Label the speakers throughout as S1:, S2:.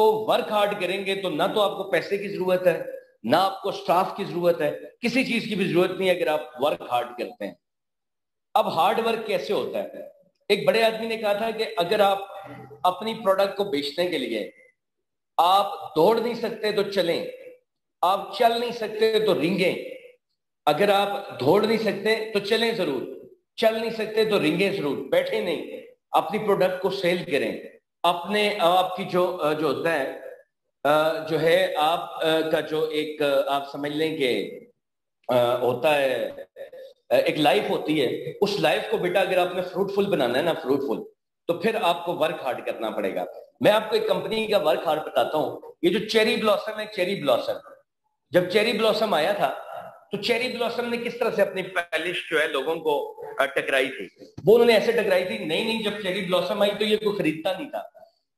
S1: आपको work hard करेंगे तो ना तो आपको पैसे की ज़रूरत है, ना आपको स्टाफ की ज़रूरत है, किसी चीज़ की भी ज़रूरत नहीं है अगर आप वर्क हार्ड करते हैं। अब हार्ड वर्क कैसे होता है? एक बड़े आदमी ने कहा था कि अगर आप अपनी प्रोडक्ट को बेचने के लिए आप दौड़ नहीं सकते तो चलें, आप चल नहीं सकते तो रिंगे। अगर आप दौड़ नहीं सकते तो चलें ज़रूर, चल नहीं सकते तो रिंगे ज़रूर, बैठे नहीं, अपनी प्रोडक्ट को सेल करें। अपने आपकी जो जो होता है जो है, आप का जो एक आप समझ लें कि होता है एक लाइफ होती है। उस लाइफ को बेटा अगर आपने फ्रूटफुल बनाना है ना फ्रूटफुल तो फिर आपको वर्क हार्ड करना पड़ेगा। मैं आपको एक कंपनी का वर्क हार्ड बताता हूँ। ये जो चेरी ब्लॉसम है चेरी ब्लॉसम जब चेरी ब्लॉसम आया था तो चेरी ब्लॉसम ने किस तरह से अपनी पैलिश जो है लोगों को टकराई थी? वो उन्होंने ऐसे टकराई थी, नहीं नहीं, जब चेरी ब्लॉसम आई तो ये कोई खरीदता नहीं था।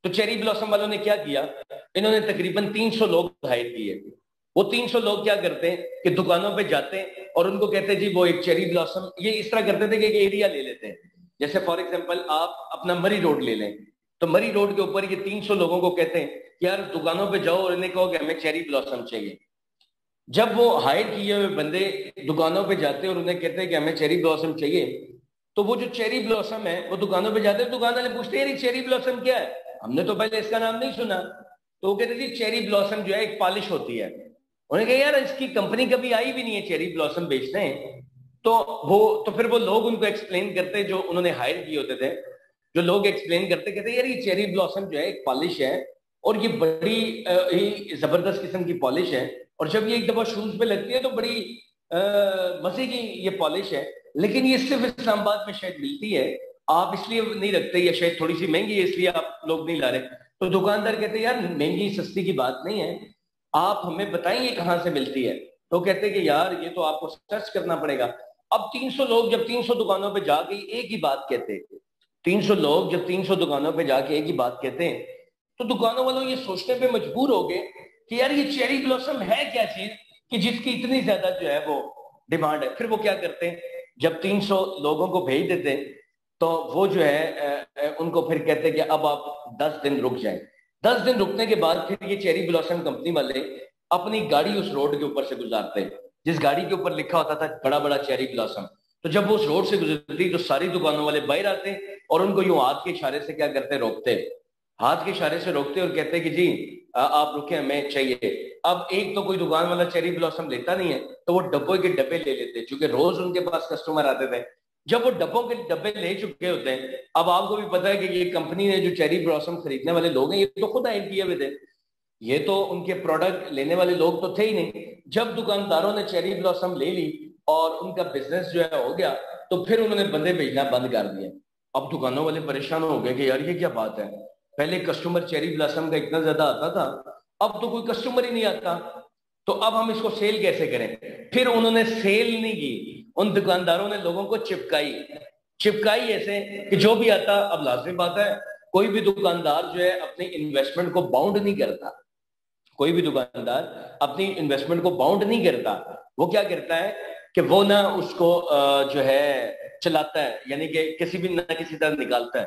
S1: तो चेरी ब्लॉसम वालों ने क्या किया? इन्होंने तकरीबन 300 लोग हायर किए। वो 300 लोग क्या करते हैं? कि दुकानों पे जाते हैं और उनको कहते जी, वो एक चेरी ब्लॉसम ये इस तरह करते थे कि एक एरिया ले लेते हैं। जैसे फॉर एग्ज़ाम्पल आप अपना मरी रोड ले लें। तो मरी रोड के ऊपर ये 300 लोगों को कहते हैं यार, दुकानों पे जाओ और इन्हें कहो कि हमें चेरी ब्लॉसम चाहिए। जब वो हायर किए हुए बंदे दुकानों पे जाते हैं और उन्हें कहते हैं कि हमें चेरी ब्लॉसम चाहिए तो वो जो चेरी ब्लॉसम है, वो दुकानों पे जाते हैं दुकान वाले पूछते हैं चेरी ब्लॉसम क्या है? हमने तो पहले इसका नाम नहीं सुना। तो वो कहते जी चेरी ब्लॉसम जो है, एक पॉलिश होती है। उन्हें कहा, यार, इसकी कंपनी कभी आई भी नहीं है चेरी ब्लॉसम बेचने। तो वो तो फिर वो लोग उनको एक्सप्लेन करते जो उन्होंने हायर किए होते थे। जो लोग एक्सप्लेन करते, कहते यार, ये चेरी ब्लॉसम जो है, एक पॉलिश है और ये बड़ी ही ज़बरदस्त किस्म की पॉलिश है। और जब ये एक दफ़ा शूज़ पे लगती है तो बड़ी मज़े की ये पॉलिश है। लेकिन ये सिर्फ़ इस्लामाबाद में शायद मिलती है। आप इसलिए नहीं रखते, या शायद थोड़ी सी महँगी है, इसलिए आप लोग नहीं ला रहे। तो दुकानदार कहते यार, महँगी, सस्ती की बात नहीं है। आप हमें बताइए कहाँ से मिलती है? तो कहते कि, यार, ये तो आपको सर्च करना पड़ेगा। अब 300 लोग जब 300 दुकानों पे जाके एक ही बात कहते हैं। 300 लोग जब 300 दुकानों पे जाके एक ही बात कहते हैं तो दुकानों वालों ये सोचने पे मजबूर हो गए कि यार ये चेरी ब्लॉसम है क्या चीज़ कि जिसकी इतनी ज़्यादा जो है वो डिमांड है? फिर वो क्या करते हैं? जब 300 लोगों को भेज देते तो वो जो है उनको फिर कहते कि अब आप 10 दिन रुक जाएँ। 10 दिन रुकने के बाद फिर ये चेरी ब्लॉसम कंपनी वाले अपनी गाड़ी उस रोड के ऊपर से गुजारते जिस गाड़ी के ऊपर लिखा होता था बड़ा बड़ा चेरी ब्लॉसम तो जब वो उस रोड से गुजरती तो सारी दुकानों वाले बाहर आते और उनको यूँ हाथ के इशारे से क्या करते रोकते हाथ के इशारे से रोकते और कहते कि जी आप रुके, हमें चाहिए। अब एक तो कोई दुकान वाला चेरी ब्लॉसम लेता नहीं है तो वो डब्बों के डब्बे ले लेते क्योंकि रोज उनके पास कस्टमर आते थे। जब वो डब्बों के डब्बे ले चुके होते हैं, अब आपको भी पता है कि ये कंपनी ने जो चेरी ब्लॉसम खरीदने वाले लोग हैं, ये तो खुद आइन किए हुए थे। ये तो उनके प्रोडक्ट लेने वाले लोग तो थे ही नहीं। जब दुकानदारों ने चेरी ब्लॉसम ले ली और उनका बिज़नेस जो है हो गया तो फिर उन्होंने बंदे भेजना बंद कर दिए। अब दुकानों वाले परेशान हो गए कि यार, ये क्या बात है? पहले कस्टमर चेरी ब्लासम का इतना ज़्यादा आता था, अब तो कोई कस्टमर ही नहीं आता। तो अब हम इसको सेल कैसे करें? फिर उन्होंने सेल नहीं की। उन दुकानदारों ने लोगों को चिपकाई। चिपकाई ऐसे कि जो भी आता, अब लाजमी बात है, कोई भी दुकानदार जो है अपनी इन्वेस्टमेंट को बाउंड नहीं करता। कोई भी दुकानदार अपनी इन्वेस्टमेंट को बाउंड नहीं करता। वो क्या करता है कि वो ना उसको जो है चलाता है। यानी कि किसी भी ना किसी तरह निकालता है।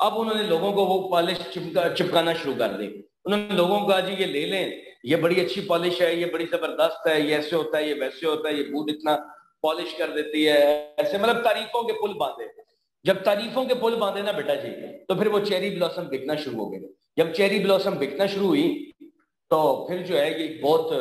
S1: अब उन्होंने लोगों को वो पॉलिश चिपका, चिपकाना शुरू कर दी उन्होंने लोगों को कहा, जी, ये ले लें। ये बड़ी अच्छी पॉलिश है, ये बड़ी ज़बरदस्त है, ये ऐसे होता है, ये वैसे होता है, ये बूट इतना पॉलिश कर देती है। ऐसे मतलब तारीफों के पुल बांधे। जब तारीफों के पुल बांधे ना बेटा जी तो फिर वो चेरी ब्लॉसम बिकना शुरू हो गए। जब चेरी ब्लॉसम बिकना शुरू हुई तो फिर जो है ये बहुत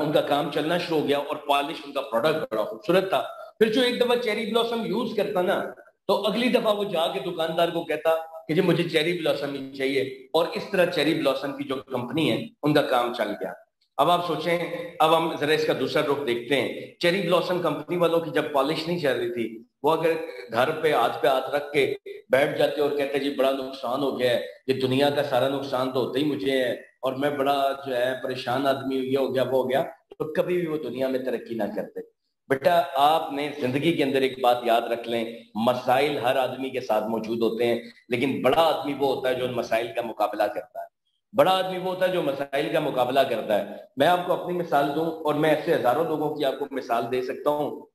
S1: उनका काम चलना शुरू हो गया और पॉलिश उनका प्रोडक्ट बड़ा खूबसूरत था। फिर जो एक दफ़ा चेरी ब्लॉसम यूज़ करता ना तो अगली दफ़ा वो जाके दुकानदार को कहता कि जी मुझे चेरी ब्लॉसम ही चाहिए। और इस तरह चेरी ब्लॉसम की जो कंपनी है, उनका काम चल गया। अब आप सोचें, अब हम जरा इसका दूसरा रुख देखते हैं। चेरी ब्लॉसम कंपनी वालों की जब पॉलिश नहीं चल रही थी, वो अगर घर पे हाथ पे हाथ रख के बैठ जाते और कहते, जी, बड़ा नुकसान हो गया है। ये दुनिया का सारा नुकसान तो होता ही मुझे है। और मैं बड़ा जो है, परेशान आदमी, ये हो गया, वो हो गया। तो कभी भी वो दुनिया में तरक्की ना करते। बेटा आपने ज़िंदगी के अंदर एक बात याद रख लें। मसाइल हर आदमी के साथ मौजूद होते हैं, लेकिन बड़ा आदमी वो होता है जो उन मसाइल का मुकाबला करता है। बड़ा आदमी वो होता है जो मसाइल का मुकाबला करता है। मैं आपको अपनी मिसाल दूँ और मैं ऐसे हज़ारों लोगों की आपको मिसाल दे सकता हूँ।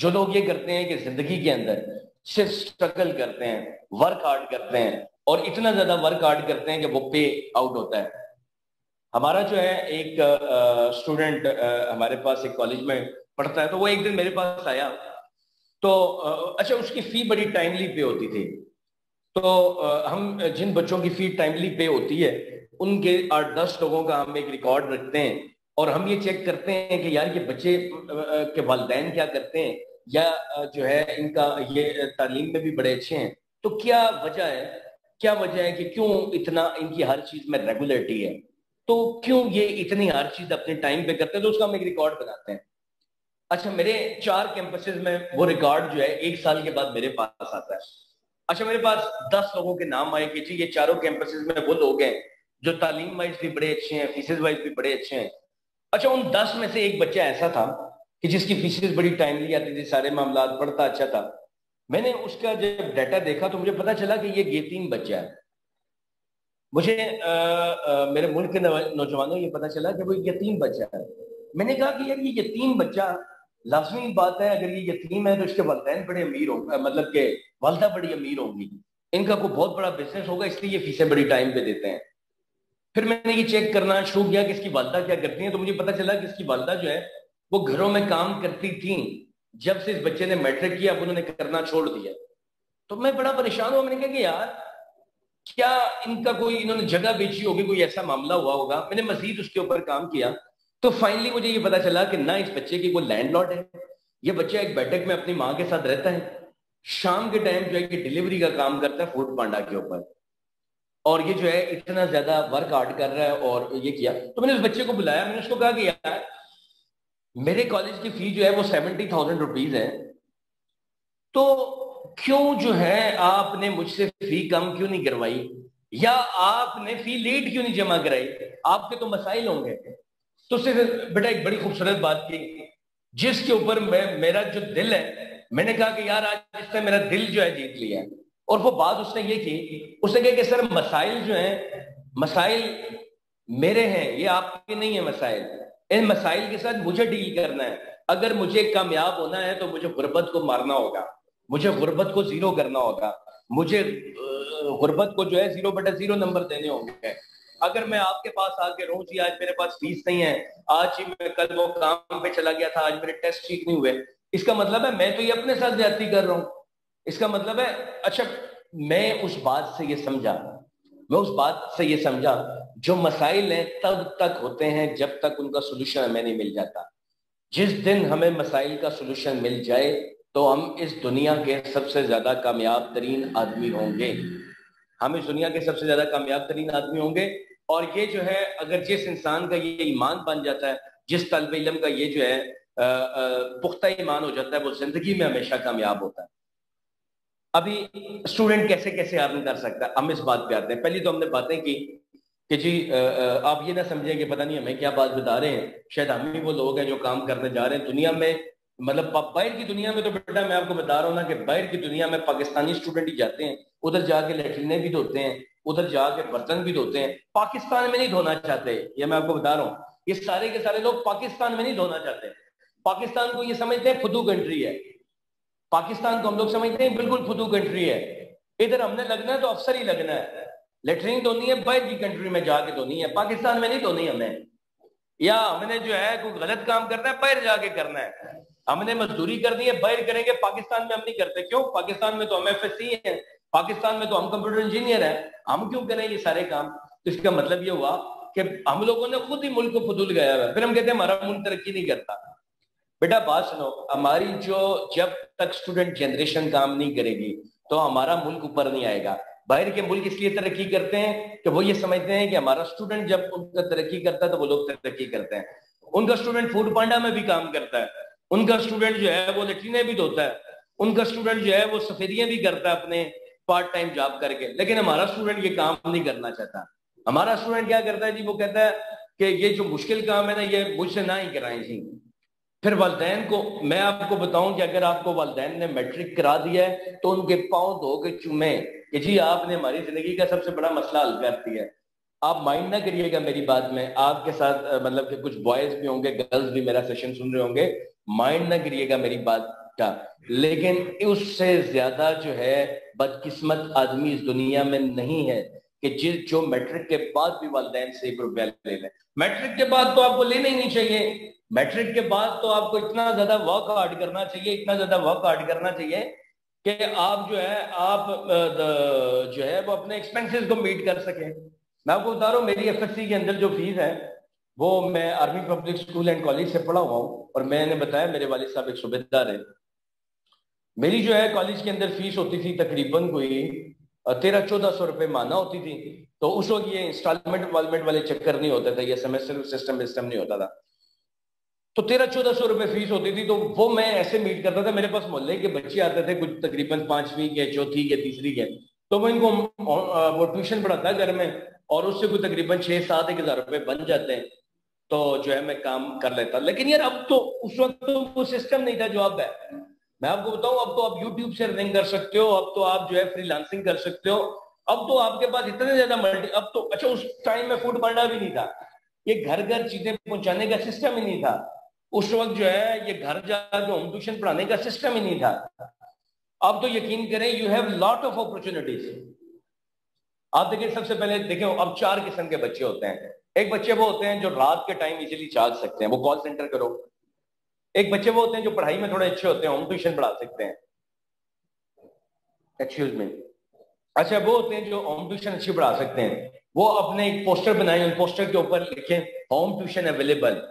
S1: जो लोग ये करते हैं कि ज़िंदगी के अंदर सिर्फ़ स्ट्रगल करते हैं वर्क हार्ड करते हैं और इतना ज़्यादा वर्क हार्ड करते हैं कि वो पे आउट होता है। हमारा जो है एक स्टूडेंट हमारे पास एक कॉलेज में पढ़ता है तो वो एक दिन मेरे पास आया। तो अच्छा उसकी फ़ी बड़ी टाइमली पे होती थी। तो हम, जिन बच्चों की फ़ी टाइमली पे होती है, उनके आठ दस लोगों का हम एक रिकॉर्ड रखते हैं और हम ये चेक करते हैं कि यार, ये बच्चे के वालदेन क्या करते हैं? या जो है, इनका ये तालीम में भी बड़े अच्छे हैं। तो क्या वजह है? क्या वजह है कि क्यों इतना, इनकी हर चीज़ में रेगुलरिटी है? तो क्यों ये इतनी हर चीज़ अपने टाइम पे करते हैं? तो उसका हम एक रिकॉर्ड बनाते हैं। अच्छा मेरे चार कैंपसेस में वो रिकॉर्ड जो है एक साल के बाद मेरे पास आता है। अच्छा मेरे पास दस लोगों के नाम आए कि जी ये चारों कैंपसेस में वो लोग हैं जो तालीम वाइज भी बड़े अच्छे हैं फीसेज वाइज भी बड़े अच्छे हैं। अच्छा उन दस में से एक बच्चा ऐसा था कि जिसकी फीसेज बड़ी टाइमली आती थी सारे मामला पढ़ता अच्छा था। मैंने उसका जब डाटा देखा तो मुझे पता चला कि ये यतीम बच्चा है। मुझे आ, आ, मेरे मुल्क के नौजवानों ये पता चला कि वो यतीम बच्चा है। मैंने कहा कि यार ये यतीम बच्चा लाजमी बात है अगर ये यतीम है तो इसके वालदेन बड़े अमीर होंगे मतलब के वालदा बड़ी अमीर होंगी। इनका कोई बहुत बड़ा बिज़नेस होगा, इसलिए ये फीसें बड़ी टाइम पे देते हैं। फिर मैंने ये चेक करना शुरू किया कि इसकी वालदा क्या करती है तो मुझे पता चला कि इसकी वालदा जो है, वो घरों में काम करती थी। जब से इस बच्चे ने मैट्रिक किया, अब उन्होंने करना छोड़ दिया। तो मैं बड़ा परेशान हुआ, मैंने कहा कि यार, क्या इनका कोई, इन्होंने जगह बेची होगी, कोई ऐसा मामला हुआ होगा? मैंने मजीद उसके ऊपर काम किया। तो फाइनली मुझे ये पता चला कि ना इस बच्चे की कोई लैंडलॉर्ड है। ये बच्चा एक बैठक में अपनी माँ के साथ रहता है। शाम के टाइम जो है कि डिलीवरी का काम करता है फ़ूड पांडा के ऊपर। और ये जो है इतना ज़्यादा वर्क हार्ड कर रहा है और ये किया। तो मैंने उस बच्चे को बुलाया, मैंने उसको कहा कि यार, मेरे कॉलेज की फ़ी जो है वो सेवेंटी थाउज़ेंड रुपीज़ है। तो क्यों जो है आपने मुझसे फ़ी कम क्यों नहीं करवाई? या आपने फ़ी लेट क्यों नहीं जमा कराई? आपके तो मसाइल होंगे। तो उससे बेटा एक बड़ी खूबसूरत बात की, जिसके ऊपर मैं, मेरा जो दिल है, मैंने कहा कि यार आज इसने मेरा दिल जो है जीत लिया है। और वो बात उसने ये की, उसने कहा कि सर मसाइल जो है, मसाइल मेरे हैं, ये आपके नहीं है मसाइल। इन मसाइल के साथ मुझे डील करना है। अगर मुझे कामयाब होना है तो मुझे गुर्बत को मारना होगा, मुझे गुर्बत को ज़ीरो करना होगा, मुझे गुर्बत को जो है ज़ीरो बटा ज़ीरो नंबर देने होंगे। अगर मैं आपके पास आके रो जी आज मेरे पास फ़ीस नहीं है, आज ही मैं कल वो काम पे चला गया था, आज मेरे टेस्ट ठीक नहीं हुए, इसका मतलब है मैं तो ये अपने साथ ज़्यादा कर रहा हूँ। इसका मतलब है अच्छा मैं उस बात से ये समझा, मैं उस बात से ये समझा, जो मसाइल हैं तब तक होते हैं जब तक उनका सोल्यूशन हमें नहीं मिल जाता। जिस दिन हमें मसाइल का सोल्यूशन मिल जाए तो हम इस दुनिया के सबसे ज़्यादा कामयाब तरीन आदमी होंगे। हम इस दुनिया के सबसे ज़्यादा कामयाब तरीन आदमी होंगे। और ये जो है, अगर जिस इंसान का ये ईमान बन जाता है, जिस तलब इलम का ये जो है पुख्ता ईमान हो जाता है, वो ज़िंदगी में हमेशा कामयाब होता है। अभी स्टूडेंट कैसे कैसे अर्न कर सकता है? हम इस बात पे आते हैं। पहली तो हमने बातें की कि जी आप ये ना समझें कि पता नहीं हमें क्या बात बता रहे हैं। शायद हम ही वो लोग हैं जो काम करने जा रहे हैं। दुनिया में मतलब बाहर की दुनिया में तो बेटा मैं आपको बता रहा हूँ ना कि बाहर की दुनिया में पाकिस्तानी स्टूडेंट ही जाते हैं। उधर जाके लेटरिने भी धोते हैं, उधर जाके बर्तन भी धोते हैं। पाकिस्तान में नहीं धोना चाहते, ये मैं आपको बता रहा हूँ। ये सारे के सारे लोग पाकिस्तान में नहीं धोना चाहते। पाकिस्तान को ये समझते हैं फुदू कंट्री है। पाकिस्तान को हम लोग समझते हैं बिल्कुल खुदू कंट्री है। इधर हमने लगना है तो अफसर ही लगना है। लेटरिन धोनी है, बाहर की कंट्री में जाके धोनी है। पाकिस्तान में नहीं धोनी हमें। या हमने जो है, कोई गलत काम करना है, बाहर जाके करना है। हमने मजदूरी करनी है, बाहर करेंगे, पाकिस्तान में हम नहीं करते। क्यों? पाकिस्तान में तो हम एफ़ है। पाकिस्तान में तो हम कंप्यूटर इंजीनियर हैं, हम क्यों करें ये सारे काम? तो इसका मतलब ये हुआ कि हम लोगों ने खुद ही मुल्क को फुदूल गया है। फिर हम कहते हैं, हमारा मुल्क तरक्की नहीं करता। बेटा, बात सुनो, हमारी जो जब तक स्टूडेंट जनरेशन काम नहीं करेगी तो हमारा मुल्क ऊपर नहीं आएगा। बाहर के मुल्क इसलिए तरक्की करते हैं कि वो ये समझते हैं कि हमारा स्टूडेंट जब उनका तरक्की करता है तो वो लोग तरक्की करते हैं। उनका स्टूडेंट फ़ूड पांडा में भी काम करता है। उनका स्टूडेंट जो है, वो लेटरीने भी धोता है। उनका स्टूडेंट जो है, वो सफेदियाँ भी करता है अपने। पार्ट टाइम जॉब करके। लेकिन हमारा स्टूडेंट ये काम नहीं करना चाहता। हमारा स्टूडेंट क्या करता है जी? वो कहता है कि ये जो मुश्किल काम है ना, ये मुझसे ना ही कराएँ जी। फिर वालदेन को, मैं आपको बताऊँ कि अगर आपको वालदेन ने मैट्रिक करा दिया है तो उनके पाँव धो के चूमे कि जी, आपने हमारी ज़िंदगी का सबसे बड़ा मसला हल कर दिया है। आप माइंड ना करिएगा मेरी बात में। आपके साथ मतलब कि कुछ बॉयज़ भी होंगे गर्ल्स भी मेरा सेशन सुन रहे होंगे। माइंड ना करिएगा मेरी बात का। लेकिन उससे ज़्यादा जो है बदकिस्मत आदमी इस दुनिया में नहीं है कि जिस, जो मैट्रिक के बाद भी वालदेन से एक रुपया ले लें मैट्रिक के बाद तो आपको लेना ही नहीं चाहिए। मैट्रिक के बाद तो आपको इतना ज़्यादा वर्क हार्ड करना चाहिए, इतना ज़्यादा वर्क हार्ड करना चाहिए कि आप जो है, आप जो है, वो अपने एक्सपेंसेस को मीट कर सकें। मैं आपको बता रहा हूँ, मेरी एफ़ के अंदर जो फ़ीस है, वो मैं army public school and college से पढ़ा हुआ हूँ और मैंने बताया, मेरे वाले साहब एक सूबेदार है। मेरी जो है कॉलेज के अंदर फ़ीस होती थी तकरीबन कोई तेरह, चौदह सौ रुपए माना होती थी। तो उस वक्त ये इंस्टॉलमेंट वॉलमेंट वाले चक्कर नहीं होते थे, ये सेमेस्टर सिस्टम सिस्टम नहीं होता था। तो तेरह, चौदह सौ रुपए फ़ीस होती थी तो वो मैं ऐसे मीट करता था, मेरे पास मोहल्ले के बच्चे आते थे, कुछ तकरीबन पांचवीं के चौथी के तीसरी के तो मैं इनको वो ट्यूशन पढ़ाता घर में, और उससे कोई तकरीबन छह, सात, एक हज़ार रुपए बन जाते हैं। तो जो है मैं काम कर लेता। लेकिन यार, अब तो उस वक्त तो वो सिस्टम नहीं था जो अब है। मैं आपको बताऊँ, अब तो आप यूट्यूब से रनिंग कर सकते हो, अब तो आप जो है फ्रीलांसिंग कर सकते हो। अब तो आपके पास इतने ज़्यादा मल्टी अब तो अच्छा उस टाइम में फ़ूड पढ़ना भी नहीं था। ये घर घर चीज़ें पहुँचाने का सिस्टम ही नहीं था। उस वक्त जो है, ये घर जाकर होम ट्यूशन पढ़ाने का सिस्टम ही नहीं था। अब तो यकीन करें you have lot of opportunities आप देखिए, सबसे पहले देखें, अब चार किस्म के बच्चे होते हैं। एक बच्चे वो होते हैं जो रात के टाइम इजिली जाग सकते हैं। वो कॉल सेंटर करो। एक बच्चे वो होते हैं जो पढ़ाई में थोड़े अच्छे होते हैं, होम ट्यूशन पढ़ा सकते हैं। एक्सक्यूज मी अच्छा वो होते हैं जो होम ट्यूशन अच्छी पढ़ा सकते हैं। वो अपने एक पोस्टर बनाए, उन पोस्टर के ऊपर लिखे होम ट्यूशन अवेलेबल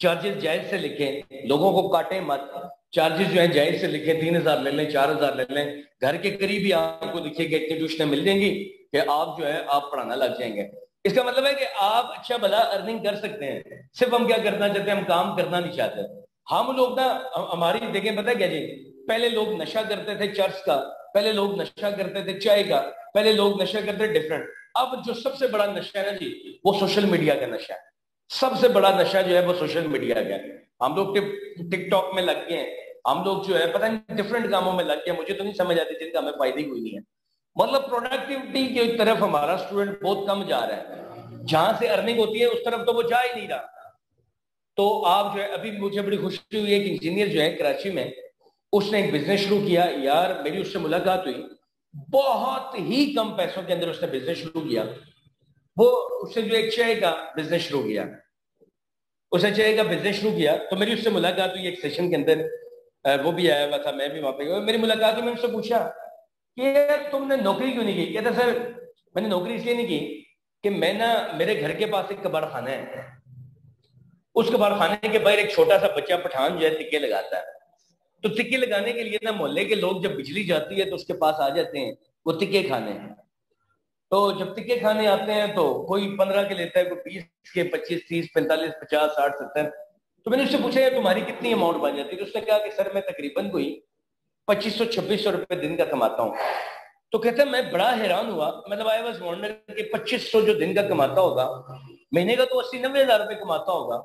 S1: चार्जेस जायज़ से लिखें, लोगों को काटे मत। चार्जेस जो है जायज़ से लिखें, तीन हज़ार ले लें, चार हज़ार ले लें। घर के करीब ही आपको लिखिएगा इतनी ट्यूशन मिल जाएँगी कि आप जो है, आप पढ़ाना लग जाएँगे। इसका मतलब है कि आप अच्छा भला अर्निंग कर सकते हैं। सिर्फ़ हम क्या करना चाहते हैं, हम काम करना नहीं चाहते। हम लोग ना हमारी, देखें, पता है क्या जी? पहले लोग नशा करते थे चर्च का, पहले लोग नशा करते थे चाय का, पहले लोग नशा करते डिफरेंट अब जो सबसे बड़ा नशा है ना जी, वो सोशल मीडिया का नशा है। सबसे बड़ा नशा जो है, वो सोशल मीडिया का हम लोग टिकटॉक में लग गए हैं। हम लोग जो है, पता नहीं डिफरेंट कामों में लग गए मुझे तो नहीं समझ आती, जिनका हमें फ़ायदे कोई नहीं है। मतलब प्रोडक्टिविटी की तरफ़ हमारा स्टूडेंट बहुत कम जा रहा है। जहाँ से अर्निंग होती है, उस तरफ़ तो वो जा ही नहीं रहा। तो आप जो है, अभी मुझे बड़ी खुशी हुई, एक इंजीनियर जो है, कराची में, उसने एक बिज़नेस शुरू किया। यार, मेरी उससे मुलाकात हुई। बहुत ही कम पैसों के अंदर उसने बिज़नेस शुरू किया। वो उससे जो एक चाय का बिज़नेस शुरू किया। उसने चाय का बिज़नेस शुरू किया। तो मेरी उससे मुलाकात हुई एक सेशन के अंदर। वो भी आया हुआ था, मैं भी वहाँ पे मेरी मुलाकात हुई, मैंने उससे पूछा कि तुमने नौकरी क्यों नहीं की? कहता, सर, मैंने नौकरी इसलिए नहीं की कि मैं ना, मेरे घर के पास एक कबाड़ खाना है। उस कबाड़ खाने के बाहर एक छोटा सा बच्चा पठान जो है टिक्के लगाता है। तो टिक्के लगाने के लिए ना, मोहल्ले के लोग जब बिजली जाती है तो उसके पास आ जाते हैं, वो टिक्के खाने। तो जब टिक्के खाने आते हैं तो कोई पंद्रह के लेता है, कोई बीस के, पच्चीस, तीस, पैंतालीस, पचास, साठ, सत्तर। तो मैंने उससे पूछा तुम्हारी कितनी अमाउंट बन जाती? है तो उसने कहा कि, सर, मैं तकरीबन कोई पच्चीस सौ, छब्बीस सौ रुपए दिन का कमाता हूँ। तो कहते हैं, मैं बड़ा हैरान हुआ। मतलब आई वॉज़ वॉन्डर कि पच्चीस सौ जो दिन का कमाता होगा, महीने का तो अस्सी नब्बे हज़ार रुपए कमाता होगा।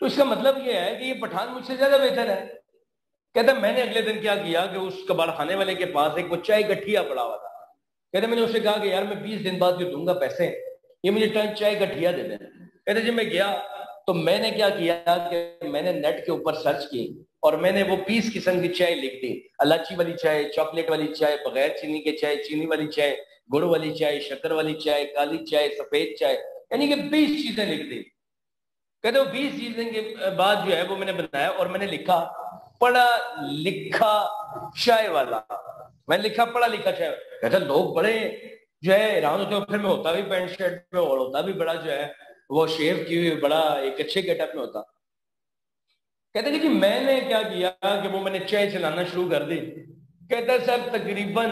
S1: तो इसका मतलब ये है कि ये पठान मुझसे ज़्यादा बेहतर है। कहते मैंने अगले दिन क्या किया कि उस कबाड़ खाने वाले के पास एक वो चाय गठिया पड़ा हुआ था। कहते मैंने उससे कहा कि यार, मैं बीस दिन बाद जो दूँगा पैसे, ये मुझे चाय गठिया दे दें। कहते जब मैं गया। तो मैंने क्या किया कि मैंने नेट के ऊपर सर्च की। और मैंने वो बीस किस्म की चाय लिख दी। इलाची वाली चाय, चॉकलेट वाली चाय, बगैर चीनी के चाय, चीनी वाली चाय, गुड़ वाली चाय, शक्कर वाली चाय, काली चाय, सफ़ेद चाय, यानी कि बीस चीज़ें लिख दी। कहते वो बीस चीज़ें के बाद जो है वो मैंने बनाया और मैंने लिखा, पढ़ा लिखा चाय वाला। मैंने लिखा, पढ़ा लिखा चाय। कहते लोग बड़े जो है, हैरान होते फिर मैं होता भी पैंट शर्ट में और होता भी बड़ा जो है, वो शेव की हुई बड़ा एक अच्छे गेटअप में होता। कहते कि जी मैंने क्या किया कि वो मैंने चाय चलाना शुरू कर दी। कहता सर तकरीबन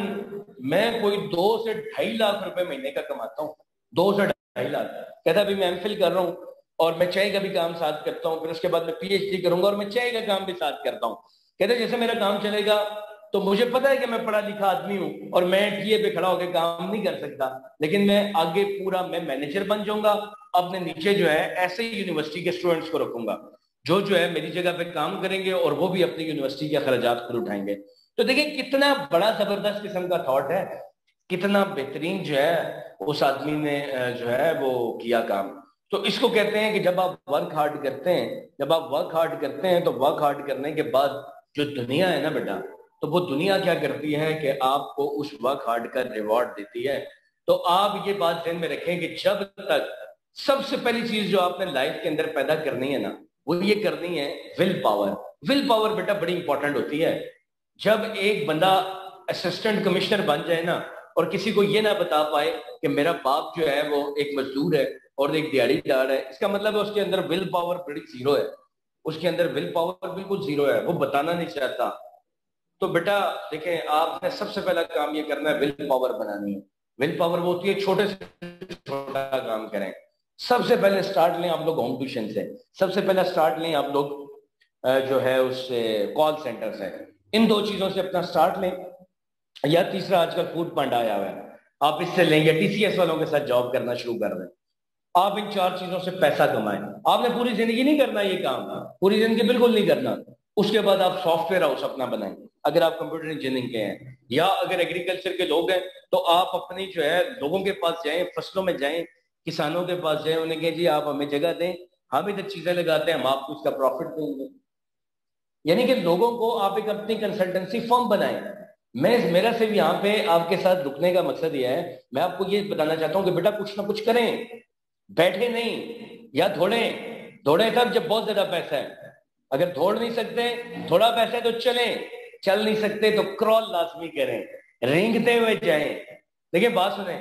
S1: मैं कोई दो से ढाई लाख रुपए महीने का कमाता हूँ। दो से ढाई लाख। कहता अभी मैं एम कर रहा हूँ और मैं चाय का भी काम साथ करता हूँ। फिर उसके बाद मैं पीएचडी करूँगा और मैं चाय का काम भी साथ करता हूँ। कहते जैसे मेरा काम चलेगा तो मुझे पता है कि मैं पढ़ा लिखा आदमी हूँ और मैं टीए पे खड़ा होकर काम नहीं कर सकता। लेकिन मैं आगे पूरा मैं मैनेजर बन जाऊँगा, अपने नीचे जो है ऐसे ही यूनिवर्सिटी के स्टूडेंट्स को रखूँगा। जो जो है मेरी जगह पे काम करेंगे और वो भी अपनी यूनिवर्सिटी के अखराज खुद उठाएँगे। तो देखिए, कितना बड़ा ज़बरदस्त किस्म का थॉट है। कितना बेहतरीन जो है उस आदमी ने जो है वो किया काम। तो इसको कहते हैं कि जब आप वर्क हार्ड करते हैं, जब आप वर्क हार्ड करते हैं तो वर्क हार्ड करने के बाद जो दुनिया है ना बेटा तो वो दुनिया क्या करती है कि आपको उस वर्क हार्ड का रिवॉर्ड देती है। तो आप ये बात ध्यान में रखें कि जब तक सबसे पहली चीज़ जो आपने लाइफ के अंदर पैदा करनी है ना वो ये करनी है विल पावर विल पावर बेटा बड़ी इंपॉर्टेंट होती है। जब एक बंदा असिस्टेंट कमिश्नर बन जाए ना, और किसी को ये ना बता पाए कि मेरा बाप जो है वो एक मजदूर है और एक दिहाड़ीदार है, इसका मतलब है उसके अंदर विल पावर बड़ी ज़ीरो है। उसके अंदर विल पावर बिल्कुल ज़ीरो है, वो बताना नहीं चाहता। तो बेटा देखें, आपने सबसे पहला काम ये करना है विल पावर बनानी है। विल पावर वो होती है छोटे से छोटा काम करें। सबसे पहले स्टार्ट लें आप लोग होम ट्यूशन से। सबसे पहले स्टार्ट लें आप लोग जो है उससे कॉल सेंटर से। इन दो चीज़ों से अपना स्टार्ट लें। या तीसरा, आजकल फ़ूड फंड आया हुआ है। आप इससे लें या टीसीएस वालों के साथ जॉब करना शुरू कर दें। आप इन चार चीज़ों से पैसा कमाएँ। आपने पूरी ज़िंदगी नहीं करना ये काम, पूरी ज़िंदगी बिल्कुल नहीं करना। उसके बाद आप सॉफ्टवेयर हाउस अपना बनाएँ। अगर आप कंप्यूटर इंजीनियरिंग के हैं, या अगर एग्रीकल्चर के लोग हैं तो आप अपनी जो है, लोगों के पास जाएँ, फ़सलों में जाएँ किसानों के पास जाए, उन्हें कहें, जी, आप हमें जगह दें, हम इधर चीज़ें लगाते हैं, हम आपको इसका प्रॉफिट देंगे। यानी कि लोगों को आप एक अपनी कंसल्टेंसी फॉर्म बनाए। मैं, मेरा सिर्फ़ यहाँ पे आपके साथ रुकने का मकसद यह है, मैं आपको ये बताना चाहता हूँ कि बेटा कुछ ना कुछ करें, बैठे नहीं या दौड़े। दौड़े तब जब बहुत ज़्यादा पैसा है। अगर दौड़ नहीं सकते, थोड़ा पैसा है तो चलें, चल नहीं सकते तो क्रॉल लाजमी करें। रेंगते हुए जाएँ। देखिए, बात सुने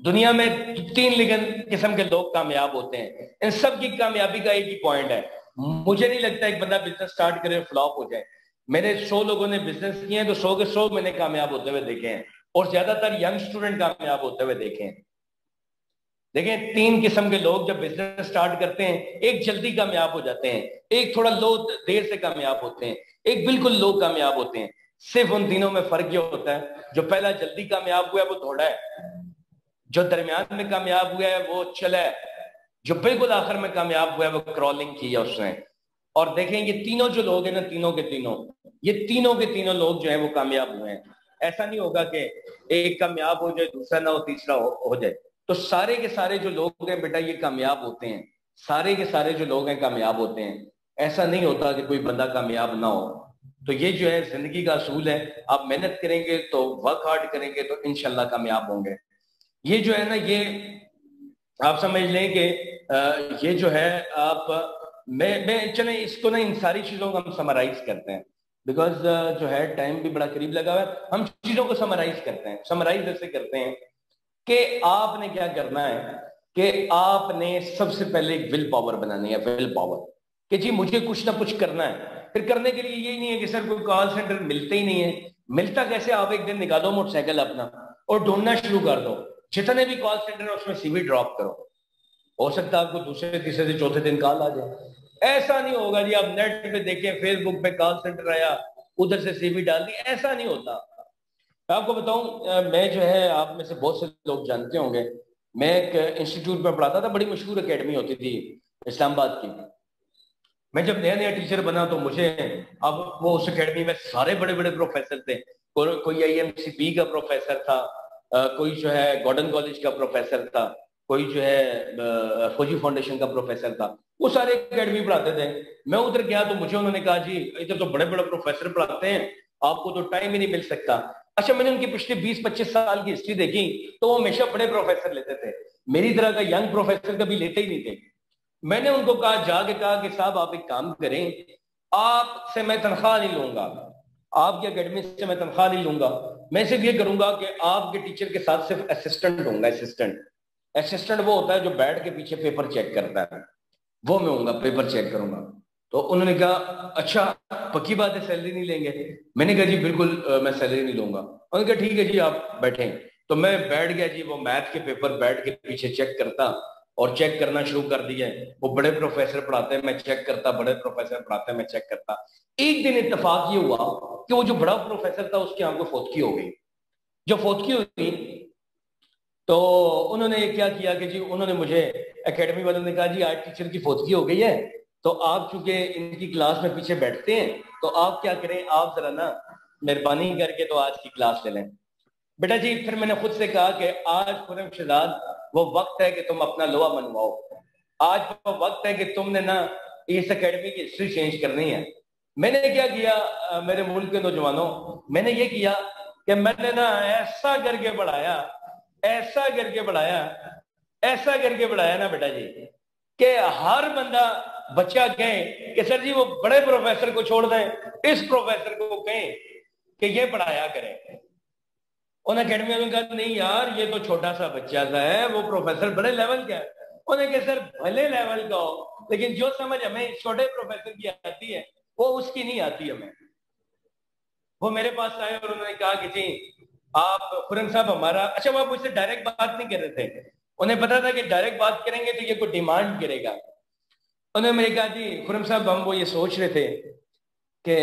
S1: दुनिया में तीन लिगन किस्म के लोग कामयाब होते हैं। इन सब की कामयाबी का एक ही पॉइंट है। मुझे नहीं लगता एक बंदा बिज़नेस स्टार्ट करे फ्लॉप हो जाए। मेरे सौ लोगों ने बिज़नेस किए हैं तो सौ के सौ मैंने कामयाब होते हुए देखे हैं। और ज़्यादातर यंग स्टूडेंट कामयाब होते हुए देखे हैं। देखें, तीन किस्म के लोग जब बिज़नेस स्टार्ट करते हैं, एक जल्दी कामयाब हो जाते हैं। एक थोड़ा लो देर से कामयाब होते हैं। एक बिल्कुल लो कामयाब होते हैं। सिर्फ़ उन तीनों में फ़र्क ये होता है, जो पहला जल्दी कामयाब हुआ है वो थोड़ा है। जो दरमियान में कामयाब हुआ है वो चला जो बिल्कुल आखिर में कामयाब हुआ है वो क्रॉलिंग की है उसने। और देखें ये तीनों जो लोग हैं ना तीनों के तीनों ये तीनों के तीनों लोग जो है वो कामयाब हुए हैं। ऐसा नहीं होगा कि एक कामयाब हो जाए दूसरा ना हो तीसरा हो, हो जाए। तो सारे के सारे जो लोग हैं बेटा ये कामयाब होते हैं। सारे के सारे जो लोग हैं कामयाब होते हैं। ऐसा नहीं होता कि कोई बंदा कामयाब ना हो। तो ये जो है ज़िंदगी का असूल है। आप मेहनत करेंगे तो वर्क हार्ड करेंगे तो इनशाला कामयाब होंगे। ये जो है ना, ये आप समझ लें कि ये जो है, आप, मैं मैं चले, इसको ना इन सारी चीज़ों को हम समराइज करते हैं। बिकॉज़ जो है टाइम भी बड़ा करीब लगा हुआ है। हम चीज़ों को समराइज करते हैं। समराइज ऐसे करते हैं कि आपने क्या करना है कि आपने सबसे पहले एक विल पावर बनानी है विल पावर कि जी, मुझे कुछ ना कुछ करना है। फिर करने के लिए ये नहीं है कि सर कोई कॉल सेंटर मिलते ही नहीं है। मिलता कैसे? आप एक दिन निकालो मोटरसाइकिल अपना और ढूंढना शुरू कर दो। जितने भी कॉल सेंटर है उसमें सीवी ड्रॉप करो। हो सकता है आपको दूसरे तीसरे से चौथे दिन कॉल आ जाए। ऐसा नहीं होगा जी आप नेट पे देखें फेसबुक पे कॉल सेंटर आया उधर से सीवी डाल दी ऐसा नहीं होता। मैं आपको बताऊँ मैं जो है आप में से बहुत से लोग जानते होंगे। मैं एक इंस्टीट्यूट में पढ़ाता था बड़ी मशहूर अकेडमी होती थी इस्लामाबाद की। मैं जब नया नया टीचर बना तो मुझे अब वो उस अकेडमी में सारे बड़े बड़े प्रोफेसर थे। को, कोई आई एम का प्रोफेसर था कोई जो है गॉर्डन कॉलेज का प्रोफेसर था, कोई जो है फौजी फाउंडेशन का प्रोफेसर था, वो सारे अकेडमी पढ़ाते थे। मैं उधर गया तो मुझे उन्होंने कहा, जी, इधर तो बड़े बड़े प्रोफेसर पढ़ाते हैं, आपको तो टाइम ही नहीं मिल सकता। अच्छा मैंने उनकी पिछले 20-25 साल की हिस्ट्री देखी तो वो हमेशा बड़े प्रोफेसर लेते थे। मेरी तरह का यंग प्रोफेसर कभी लेते ही नहीं थे। मैंने उनको कहा, जाके कहा कि साहब, आप एक काम करें, आपसे मैं तनख्वाह नहीं लूँगा। आपकी अकेडमी से मैं तनख्वाह नहीं लूँगा। मैं सिर्फ़ ये करूँगा कि आपके टीचर के साथ सिर्फ़ असिस्टेंट होऊँगा असिस्टेंट असिस्टेंट वो होता है जो बैठ के पीछे पेपर चेक करता है। वो मैं हूँगा पेपर चेक करूँगा। तो उन्होंने कहा अच्छा पक्की बात है सैलरी नहीं लेंगे। मैंने कहा, जी, बिल्कुल मैं सैलरी नहीं लूँगा। उन्होंने कहा, ठीक है जी, आप बैठे। तो मैं बैठ गया जी, वो मैथ के पेपर बैठ के पीछे चेक करता। और चेक करना शुरू कर दिया वो बड़े प्रोफेसर पढ़ाते हैं, मैं चेक करता, बड़े प्रोफेसर पढ़ाते हैं, मैं चेक करता। एक दिन इतफाक ये हुआ कि वो जो बड़ा प्रोफेसर था, उसकी आँखों फोतकी हो गई। जो फोतकी हुई तो उन्होंने क्या किया कि जी, उन्होंने मुझे एकेडमी वालों ने कहा, जी, आज टीचर की फोतकी हो गई है तो आप चूँकि इनकी क्लास में पीछे बैठते हैं तो आप क्या करें, आप जरा ना मेहरबानी करके तो आज की क्लास ले लें। बेटा जी, फिर मैंने खुद से कहा कि आज खुरम शहजाद वो वक्त है कि तुम अपना लोहा मनवाओ। आज वो वक्त है कि तुमने ना इस अकेडमी की हिस्ट्री चेंज करनी है। मैंने क्या किया मेरे मुल्क के नौजवानों? मैंने ये किया कि मैंने ना ऐसा करके बढ़ाया, ऐसा करके बढ़ाया, ऐसा करके बढ़ाया ना बेटा जी, कि हर बंदा बच्चा कहे कि सर जी वो बड़े प्रोफेसर को छोड़ दें, इस प्रोफेसर को कहें कि ये पढ़ाया करें। उन्हें अकेडमी में कहा, नहीं यार, ये तो छोटा सा बच्चा सा है, वो प्रोफेसर बड़े लेवल का है। उन्हें कहा, सर, भले लेवल का हो, लेकिन जो समझ हमें छोटे प्रोफेसर की आती है, वो उसकी नहीं आती हमें। वो मेरे पास आए और उन्होंने कहा कि, जी, आप खुरन साहब हमारा अच्छा वो मुझसे डायरेक्ट बात नहीं कर रहे थे। उन्हें पता था कि डायरेक्ट बात करेंगे तो ये कोई डिमांड करेगा। उन्होंने मेरे कहा, जी खुरम साहब, हम वो ये सोच रहे थे कि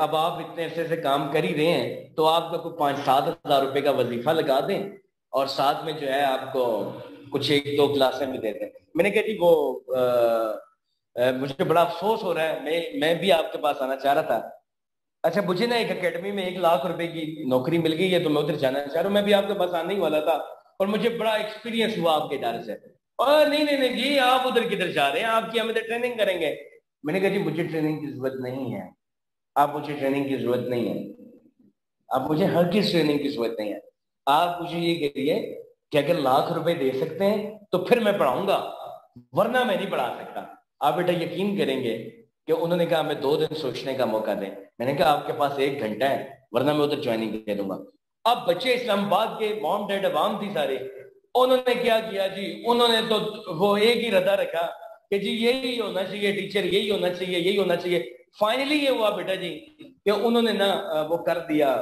S1: अब आप इतने अरसे से काम कर ही रहे हैं तो आपका कोई पाँच सात हज़ार रुपए का वजीफा लगा दें और साथ में जो है आपको कुछ एक दो क्लासें भी दे दें। मैंने कहा जी वो आ, मुझे बड़ा अफसोस हो रहा है मैं मैं भी आपके पास आना चाह रहा था। अच्छा मुझे ना एक अकेडमी में एक लाख रुपए की नौकरी मिल गई है तो मैं उधर जाना चाह रहा हूँ मैं भी आपके पास आने ही वाला था और मुझे बड़ा एक्सपीरियंस हुआ आपके इधारे से। और नहीं नहीं नहीं जी आप उधर किधर जा रहे हैं? आपकी हमें तो ट्रेनिंग करेंगे। मैंने कहा जी मुझे ट्रेनिंग की ज़रूरत नहीं है। आप मुझे ट्रेनिंग की ज़रूरत नहीं है। आप मुझे हर किस ट्रेनिंग की ज़रूरत नहीं है। आप मुझे ये कहिए कि अगर लाख रुपए दे सकते हैं तो फिर मैं पढ़ाऊँगा, वरना मैं नहीं पढ़ा सकता। आप बेटा यकीन करेंगे कि उन्होंने कहा हमें दो दिन सोचने का मौका दें। मैंने कहा, आपके पास एक घंटा है, वरना मैं उधर ज्वाइनिंग दे दूँगा। अब बच्चे इस्लामाबाद के मॉम डैड अवाम थी सारे। उन्होंने क्या किया जी? उन्होंने तो वो एक ही रदा रखा कि जी, यही होना चाहिए टीचर यही होना चाहिए, यही होना चाहिए। फाइनली ये हुआ बेटा जी, कि उन्होंने ना वो कर दिया।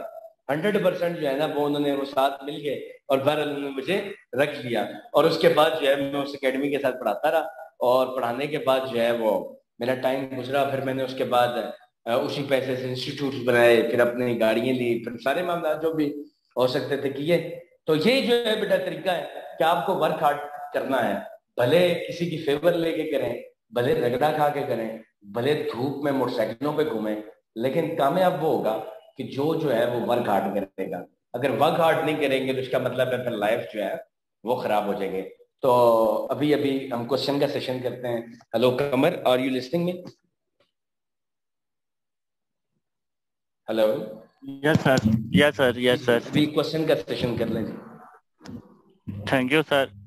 S1: हंड्रेड परसेंट जो है ना, वो उन्होंने वो साथ मिल गए और बहरहाल उन्होंने मुझे रख लिया। और उसके बाद जो है, मैं उस अकेडमी के साथ पढ़ाता रहा और पढ़ाने के बाद जो है, वो मेरा टाइम गुजरा। फिर मैंने उसके बाद उसी पैसे से इंस्टीट्यूट बनाए, फिर अपनी गाड़ियाँ ली, फिर सारे मामला जो भी हो सकते थे किए। तो ये जो है बेटा तरीका है कि आपको वर्क हार्ड करना है। भले किसी की फेवर लेके करें, भले रगड़ा खा के करें भले धूप में मोटरसाइकिलों पे घूमे लेकिन कामयाब वो होगा कि जो जो है वो वर्क हार्ड करेगा। अगर वर्क हार्ड नहीं करेंगे तो इसका मतलब है फिर लाइफ जो है वो खराब हो जाएँगे। तो अभी अभी हम क्वेश्चन का सेशन करते हैं। Hello Qamar are you listening me hello
S2: yes sir yes sir yes sir
S1: अभी क्वेश्चन का सेशन कर लें।
S2: Thank you sir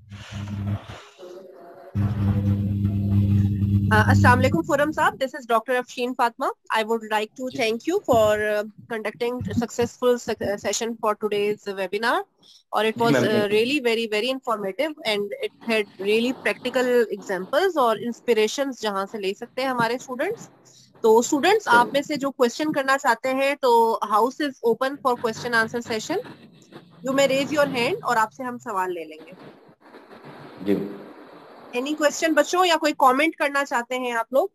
S3: Uh, Assalamu alaikum, Forum Saab. This is Dr. Afshin Fatma. I would like to thank you for uh, conducting a successful uh, session for today's webinar. Or it was uh, really very, very informative and it had really practical examples or inspirations जहाँ से ले सकते हैं हमारे students. तो students आप में से जो क्वेश्चन करना चाहते हैं तो house is open for question answer session you may raise your hand और आपसे हम सवाल ले लेंगे जी एनी क्वेश्चन बच्चों या कोई कमेंट करना चाहते हैं आप लोग?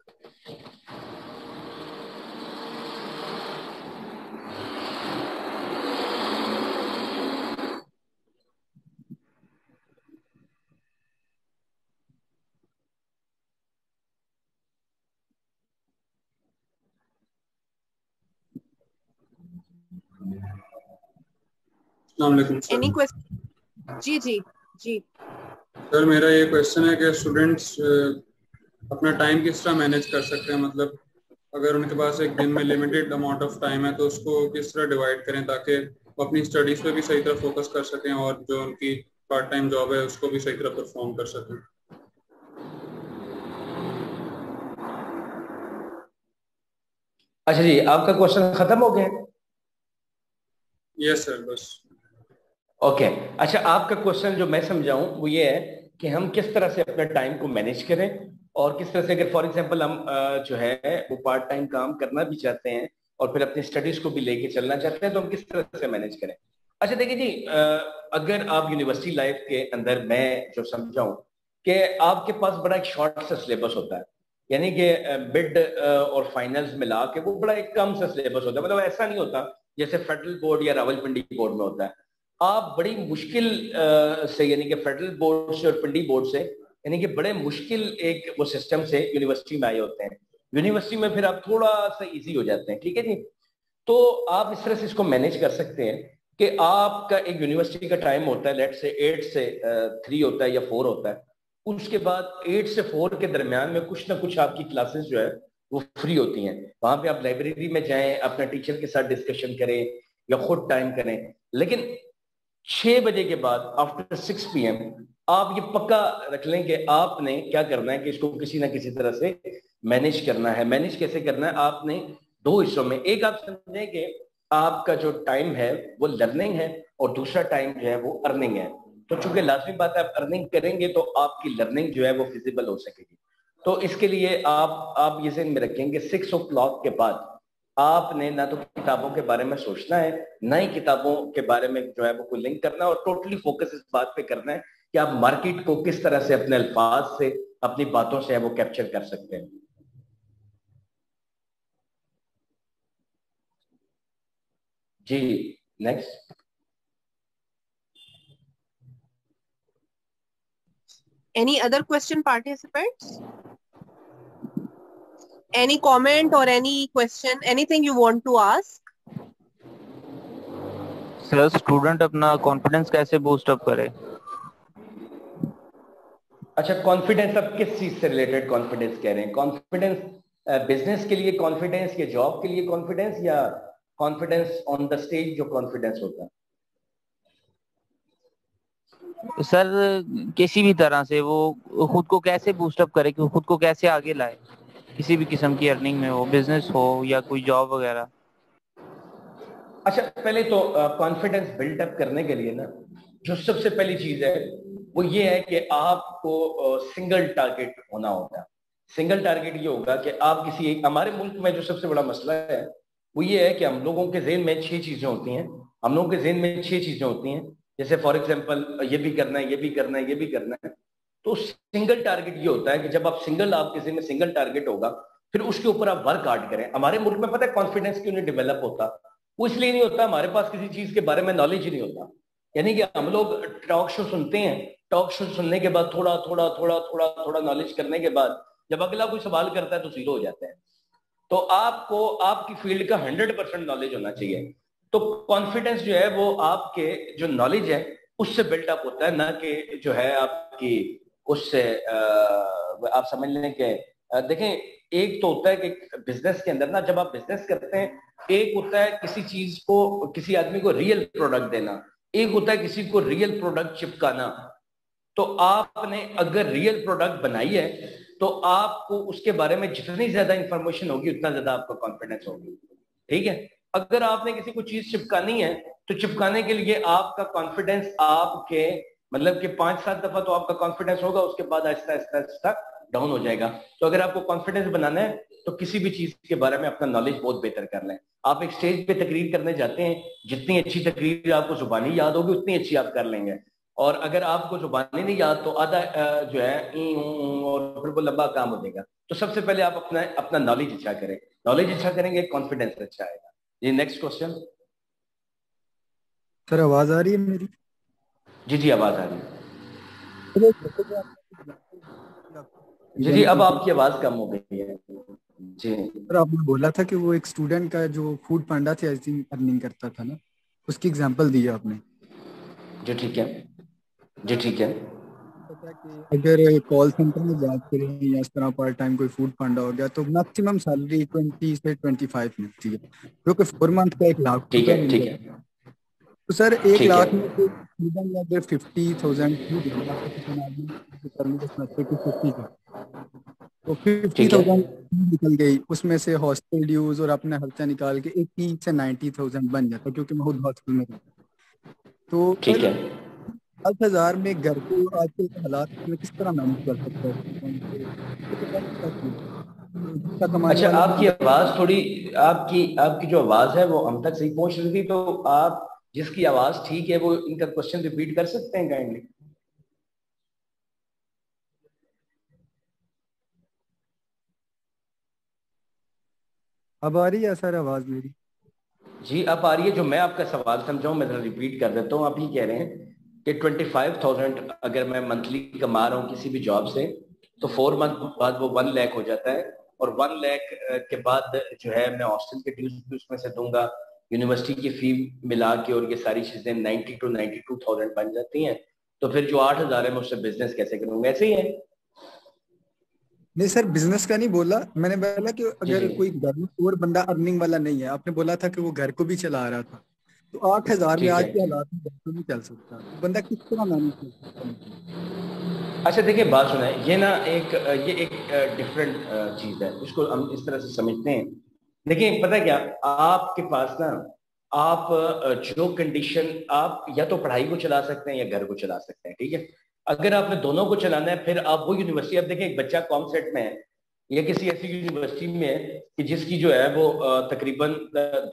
S3: एनी क्वेश्चन जी जी जी।
S4: सर मेरा ये क्वेश्चन है कि स्टूडेंट्स अपना टाइम किस तरह मैनेज कर सकते हैं? मतलब अगर उनके पास एक दिन में लिमिटेड अमाउंट ऑफ़ टाइम है तो उसको किस तरह डिवाइड करें ताकि वो अपनी स्टडीज़ पे भी सही तरह फोकस कर सकें और जो उनकी पार्ट टाइम जॉब है उसको भी सही तरह परफॉर्म कर सकें?
S1: अच्छा जी आपका क्वेश्चन खत्म हो गया
S4: यस सर बस।
S1: ओके. अच्छा आपका क्वेश्चन जो मैं समझाऊं वो ये है कि हम किस तरह से अपने टाइम को मैनेज करें और किस तरह से अगर फॉर एग्जांपल हम जो है, वो पार्ट टाइम काम करना भी चाहते हैं और फिर अपनी स्टडीज़ को भी लेके चलना चाहते हैं तो हम किस तरह से मैनेज करें? अच्छा देखिए जी अगर आप यूनिवर्सिटी लाइफ के अंदर, मैं जो समझाऊं कि आपके पास बड़ा एक शॉर्ट सा सिलेबस होता है, यानी कि बिड और फाइनल्स मिला के वो बड़ा एक कम सा सिलेबस होता है। मतलब ऐसा नहीं होता जैसे फेडरल बोर्ड या रावलपिंडी बोर्ड में होता है। आप बड़ी मुश्किल से, यानी कि फेडरल बोर्ड से और पिंडी बोर्ड से, यानी कि बड़े मुश्किल एक वो सिस्टम से यूनिवर्सिटी में आए होते हैं। यूनिवर्सिटी में फिर आप थोड़ा सा इजी हो जाते हैं, ठीक है जी? तो आप इस तरह से इसको मैनेज कर सकते हैं कि आपका एक यूनिवर्सिटी का टाइम होता है लेट से एट से थ्री होता है या फोर होता है। उसके बाद एट से फोर के दरमियान में कुछ ना कुछ आपकी क्लासेस जो है, वो फ्री होती हैं। वहाँ पे आप लाइब्रेरी में जाएँ, अपने टीचर के साथ डिस्कशन करें या खुद टाइम करें। लेकिन छह बजे के बाद आफ्टर सिक्स पी एम आप ये पक्का रख लें कि आपने क्या करना है कि इसको किसी ना किसी तरह से मैनेज करना है। मैनेज कैसे करना है? आपने दो हिस्सों में। एक आप समझें कि आपका जो टाइम है, वो लर्निंग है और दूसरा टाइम जो है, वो अर्निंग है। तो चूँकि लाजमी बात है, आप अर्निंग करेंगे तो आपकी लर्निंग जो है, वो फिजिबल हो सकेगी। तो इसके लिए आप आप ये जहन में रखेंगे सिक्स ओ क्लॉक के बाद आपने ना तो किताबों के बारे में सोचना है ना ही किताबों के बारे में जो है वो कोई लिंक करना है और टोटली फोकस इस बात पे करना है कि आप मार्केट को किस तरह से अपने अल्फाज से अपनी बातों से है वो कैप्चर कर सकते हैं जी next
S3: Any other question, participants? Any comment or any question? Anything you want to ask?
S5: Sir student अपना कॉन्फिडेंस कैसे बूस्ट अप करे
S1: अच्छा कॉन्फिडेंस अब किस चीज़ से रिलेटेड कॉन्फिडेंस कह रहे हैं कॉन्फिडेंस बिज़नेस के लिए कॉन्फिडेंस या जॉब के लिए कॉन्फिडेंस या कॉन्फिडेंस ऑन द स्टेज जो कॉन्फिडेंस होता है
S5: सर किसी भी तरह से वो खुद को कैसे बूस्ट अप करे कि खुद को कैसे आगे लाए किसी भी किस्म की अर्निंग में हो बिज़नेस हो या कोई जॉब वगैरह।
S1: अच्छा पहले तो कॉन्फिडेंस बिल्डअप करने के लिए ना, जो सबसे पहली चीज़ है, वो ये है कि आपको सिंगल टारगेट होना होगा। सिंगल टारगेट ये होगा कि आप किसी एक, हमारे मुल्क में जो सबसे बड़ा मसला है, वो ये है कि हम लोगों के जेन में छह चीज़ें होती हैं। हम लोगों के जेन में छह चीज़ें होती हैं। जैसे फॉर एग्ज़ाम्पल ये भी करना है, ये भी करना है, ये भी करना है। तो सिंगल टारगेट ये होता है कि जब आप सिंगल आपके जेन में सिंगल टारगेट होगा, फिर उसके ऊपर आप वर्क हार्ड करें। हमारे मुल्क में पता है कॉन्फिडेंस क्यों नहीं डेवलप होता? वो इसलिए नहीं होता, हमारे पास किसी चीज़ के बारे में नॉलेज ही नहीं होता। यानी कि हम लोग टॉक शो सुनते हैं टॉक शो सुनने के बाद थोड़ा थोड़ा थोड़ा थोड़ा थोड़ा नॉलेज करने के बाद जब अगला कोई सवाल करता है तो ज़ीरो हो जाता है। तो आपको, आपकी फ़ील्ड का हंड्रेड परसेंट नॉलेज होना चाहिए। तो कॉन्फिडेंस जो है वो आपके जो नॉलेज है, उससे बिल्टअप होता है, ना कि जो है आपकी उससे आप समझ लें कि देखें, एक तो होता है कि बिज़नेस के अंदर ना, जब आप बिज़नेस करते हैं, एक होता है किसी चीज़ को, किसी आदमी को रियल प्रोडक्ट देना, एक होता है किसी को रियल प्रोडक्ट चिपकाना। तो आपने अगर रियल प्रोडक्ट बनाई है तो आपको उसके बारे में जितनी ज़्यादा इंफॉर्मेशन होगी, उतना ज़्यादा आपका कॉन्फिडेंस होगी। ठीक है? अगर आपने किसी को चीज़ चिपकानी है तो चिपकाने के लिए आपका कॉन्फिडेंस आपके मतलब कि पाँच सात दफ़ा तो आपका कॉन्फिडेंस होगा, उसके बाद आहिस्ता आहिस्ता आहिस्ता डाउन हो जाएगा। तो अगर आपको कॉन्फिडेंस बनाना है तो किसी भी चीज़ के बारे में अपना नॉलेज बहुत बेहतर कर लें। आप एक स्टेज पे तकरीर करने जाते हैं, जितनी अच्छी तकरीर आपको जुबानी याद होगी, उतनी अच्छी आप कर लेंगे। और अगर आपको जुबानी नहीं याद तो आधा जो है और फिर वो लंबा काम हो जाएगा। तो सबसे पहले आप अपना अपना नॉलेज अच्छा करें। नॉलेज अच्छा करेंगे कॉन्फिडेंस अच्छा आएगा। जी नेक्स्ट क्वेश्चन
S6: सर आवाज़ आ रही है मेरी?
S1: जी जी आवाज़ आ रही है। जी जी अब आपकी आवाज़ कम हो गई है। जी।
S6: सर आपने बोला था कि वो एक स्टूडेंट का जो फ़ूड पांडा थे आई थिंक अर्निंग करता था ना उसकी एग्जांपल दी है आपने।
S1: जी ठीक है। जी ठीक है।
S6: अगर कॉल सेंटर में बात करें या इस तरह पार्ट टाइम कोई फ़ूड पांडा हो गया तो मैक्सिमम सैलरी ट्वेंटी से ट्वेंटी फाइव मिलती है क्योंकि फोर मंथ का एक लाख
S1: ठीक है ठीक है।
S6: तो सर एक लाख में तो अगर फिफ्टी थाउज़ेंड तो फिफ्टी थाउज़ेंड निकल गई। उसमें से हॉस्टल ड्यूज और अपना खर्चा निकाल के एट्टी से नाइन्टी थाउज़ेंड बन जाता क्योंकि मैं खुद हॉस्टल में तो
S1: ठीक है।
S6: दस हज़ार में घर को आजकल के हालात में किस तरह मैनेज कर सकते
S1: हैं? अच्छा आपकी आवाज़ थोड़ी आपकी आपकी जो आवाज़ है वो हम तक सही पहुँच रही थी तो आप जिसकी आवाज़ ठीक है वो इनका क्वेश्चन रिपीट कर सकते हैं काइंडली
S6: अब आ रही है सर आवाज़ मेरी?
S1: जी अब आ रही है जो मैं आपका सवाल समझाऊं मैं रिपीट कर देता हूँ। आप ही कह रहे हैं कि ट्वेंटी फाइव थाउज़ेंड अगर मैं मंथली कमा रहा हूँ किसी भी जॉब से तो फोर मंथ बाद वो वन लैख हो जाता है। और वन लैख के बाद जो है मैं हॉस्टल के ड्यूज भी उसमें से दूँगा। यूनिवर्सिटी की फ़ी मिला के और ये सारी चीज़ें ninety two ninety two thousand बन जाती हैं तो फिर जो आठ हज़ार है मैं उससे बिज़नेस कैसे करूँगा? ऐसे ही है।
S6: नहीं सर बिज़नेस का नहीं बोला। मैंने बोला कि अगर कोई घर में और बंदा अर्निंग वाला नहीं है आपने बोला था कि वो घर को भी चला रहा था तो आठ हज़ार में आज के हालात में डॉक्टर नहीं चल सकता। बंदा किस तरह मैनेज कर सकता
S1: अच्छा देखिए बात सुना है ये ना एक ये एक डिफरेंट चीज़ है। इसको हम इस तरह से समझते हैं। देखिए, पता है क्या? आपके पास ना, आप जो कंडीशन आप या तो पढ़ाई को चला सकते हैं या घर को चला सकते हैं, ठीक है? अगर आपने दोनों को चलाना है, फिर आप वो यूनिवर्सिटी अब देखें एक बच्चा कॉम सेट में है या किसी ऐसी यूनिवर्सिटी में है कि जिसकी जो है वो तकरीबन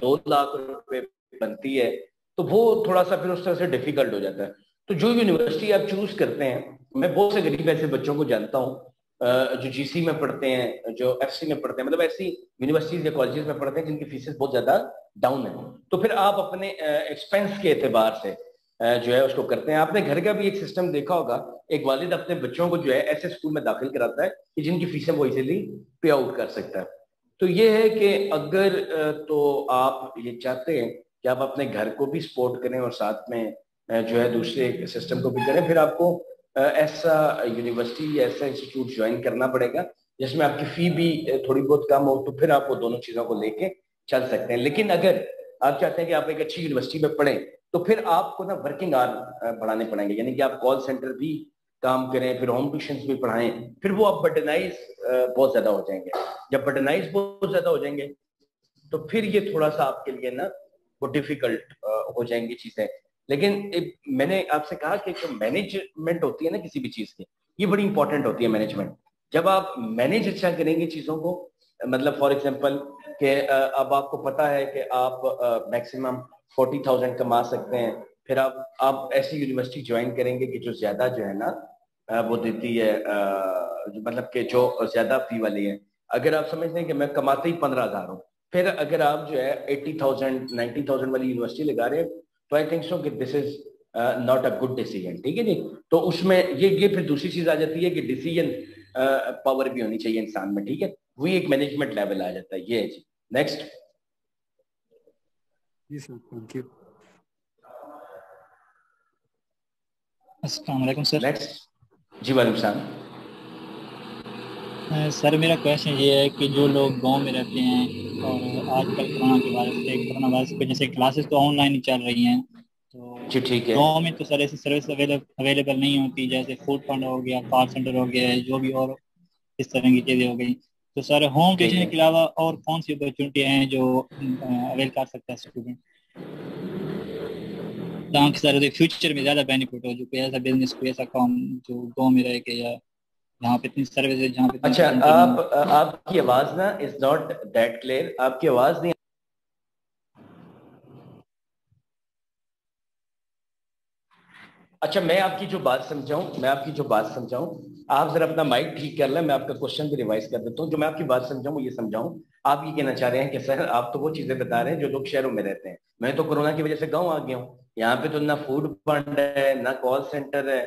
S1: दो लाख रुपए बनती है तो वो थोड़ा सा फिर उस तरह से डिफ़िकल्ट हो जाता है। तो जो यूनिवर्सिटी आप चूज़ करते हैं, मैं बहुत से गरीब ऐसे बच्चों को जानता हूँ जो जीसी में पढ़ते हैं, जो एफसी में पढ़ते हैं मतलब ऐसी यूनिवर्सिटीज या कॉलेजेस में पढ़ते हैं जिनकी फीसेस बहुत ज़्यादा डाउन है। तो फिर आप अपने एक्सपेंस के एतबार से जो है उसको करते हैं। आपने घर का भी एक सिस्टम देखा होगा, एक वालिद अपने बच्चों को जो है ऐसे स्कूल में दाखिल कराता है कि जिनकी फीसें वो इजिली पे आउट कर सकता है। तो ये है कि अगर तो आप ये चाहते हैं कि आप अपने घर को भी सपोर्ट करें और साथ में जो है दूसरे सिस्टम को भी करें, फिर आपको ऐसा यूनिवर्सिटी ऐसा इंस्टीट्यूट ज्वाइन करना पड़ेगा, जिसमें आपकी फ़ी भी थोड़ी बहुत कम हो तो फिर आप वो दोनों चीज़ों को लेके चल सकते हैं। लेकिन अगर आप चाहते हैं कि आप एक अच्छी यूनिवर्सिटी में पढ़ें तो फिर आपको ना वर्किंग आवर बढ़ाने पड़ेंगे। यानी कि आप कॉल सेंटर भी काम करें, फिर होम ट्यूशन भी पढ़ाएँ, फिर वो आप बटनाइज बहुत ज़्यादा हो जाएँगे। जब बटनाइज बहुत ज़्यादा हो जाएँगे तो फिर ये थोड़ा सा आपके लिए ना वो डिफ़िकल्ट हो जाएँगी चीज़ें। लेकिन मैंने आपसे कहा कि जो मैनेजमेंट होती है ना किसी भी चीज़ की, ये बड़ी इंपॉर्टेंट होती है मैनेजमेंट जब आप मैनेज अच्छा करेंगे चीज़ों को मतलब फॉर एग्ज़ाम्पल कि अब आपको पता है कि आप मैक्सिमम फोर्टी थाउज़ेंड कमा सकते हैं, फिर आप आप ऐसी यूनिवर्सिटी ज्वाइन करेंगे कि जो ज़्यादा जो है ना वो देती है मतलब कि जो ज़्यादा फ़ी वाली है। अगर आप समझते हैं कि मैं कमाते ही पंद्रह हज़ार हूँ, फिर अगर आप जो है एट्टी थाउज़ेंड नाइन्टी थाउज़ेंड वाली यूनिवर्सिटी लगा रहे हैं तो आई थिंक सो कि this is not a good decision ठीक है जी? तो उसमें ये ये फिर दूसरी चीज़ आ जाती है कि डिसीज़न पावर भी होनी चाहिए इंसान में ठीक है? वही एक मैनेजमेंट लेवल आ जाता है। ये है जी। नेक्स्ट
S6: जी सर थैंक यू
S7: अस्सलाम वालेकुम सर
S1: नेक्स्ट जी वालेकुम सलाम
S7: सर मेरा क्वेश्चन ये है कि जो लोग गाँव में रहते हैं और आजकल कोरोना के वायरस से कोरोना वायरस की वजह से क्लासेस तो ऑनलाइन ही चल रही हैं। तो
S1: जी ठीक है।
S7: गाँव में तो सर ऐसी सर्विस अवेलेबल नहीं होती जैसे फ़ूड फंड हो गया कॉल सेंटर हो गया जो भी और इस तरह की चीज़ें हो गई। तो सर होम ट्यूशन के अलावा और कौन सी अपॉर्चुनिटी हैं जो अवेल कर सकता है स्टूडेंट ताकि सर फ्यूचर में ज़्यादा बेनिफिट हो जो कोई ऐसा बिज़नेस कोई ऐसा काम जो गाँव में रह के या यहाँ पे इतनी सर्विस है जहाँ पे
S1: अच्छा आप आपकी आवाज़ ना इज़ नॉट दैट क्लियर आपकी आवाज़ नहीं अच्छा मैं आपकी जो बात समझाऊं मैं आपकी जो बात समझाऊं आप जरा अपना माइक ठीक कर लें मैं आपका क्वेश्चन भी रिवाइज कर देता हूँ। जो मैं आपकी बात समझाऊं ये समझाऊं। आप ये कहना चाह रहे हैं कि सर आप तो वो चीज़ें बता रहे हैं जो लोग शहरों में रहते हैं। मैं तो कोरोना की वजह से गाँव आ गया हूँ। यहाँ पे तो ना फ़ूड फंड है ना कॉल सेंटर है।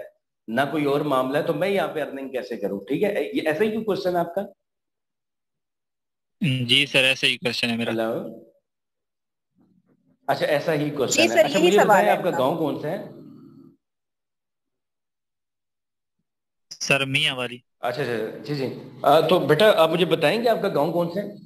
S1: ना कोई और मामला है तो मैं यहाँ पे अर्निंग कैसे करूँ? ठीक है? ये ऐसा ही क्वेश्चन है आपका?
S7: जी सर ऐसा ही क्वेश्चन है मेरा।
S1: हेलो अच्छा ऐसा ही क्वेश्चन है। अच्छा मुझे बताएँ आपका गाँव कौन सा है?
S7: सर मियाँ वाली।
S1: अच्छा अच्छा जी जी। आ, तो बेटा आप मुझे बताएँगे आपका गाँव कौन सा है?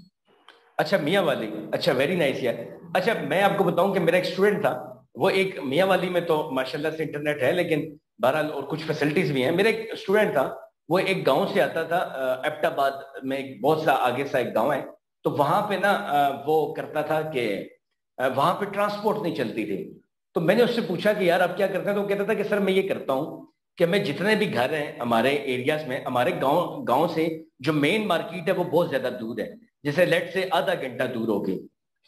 S1: अच्छा मियाँ वाली। अच्छा वेरी नाइस यार। अच्छा मैं आपको बताऊँ कि मेरा एक स्टूडेंट था। वो एक मियाँ वाली में तो माशाल्लाह से इंटरनेट है, लेकिन बहरहाल और कुछ फैसिलिटीज़ भी हैं। मेरा एक स्टूडेंट था, वो एक गाँव से आता था एप्टाबाद में एक बहुत सा आगे सा एक गाँव है। तो वहाँ पे ना वो करता था कि वहाँ पे ट्रांसपोर्ट नहीं चलती थी। तो मैंने उससे पूछा कि, यार, आप क्या करते हैं? तो वो कहता था कि, सर, मैं ये करता हूँ कि मैं जितने भी घर हैं हमारे एरियाज़ में, हमारे गाँव गाँव से जो मेन मार्केट है वो बहुत ज़्यादा दूर है। जैसे लेट से आधा घंटा दूर हो होगी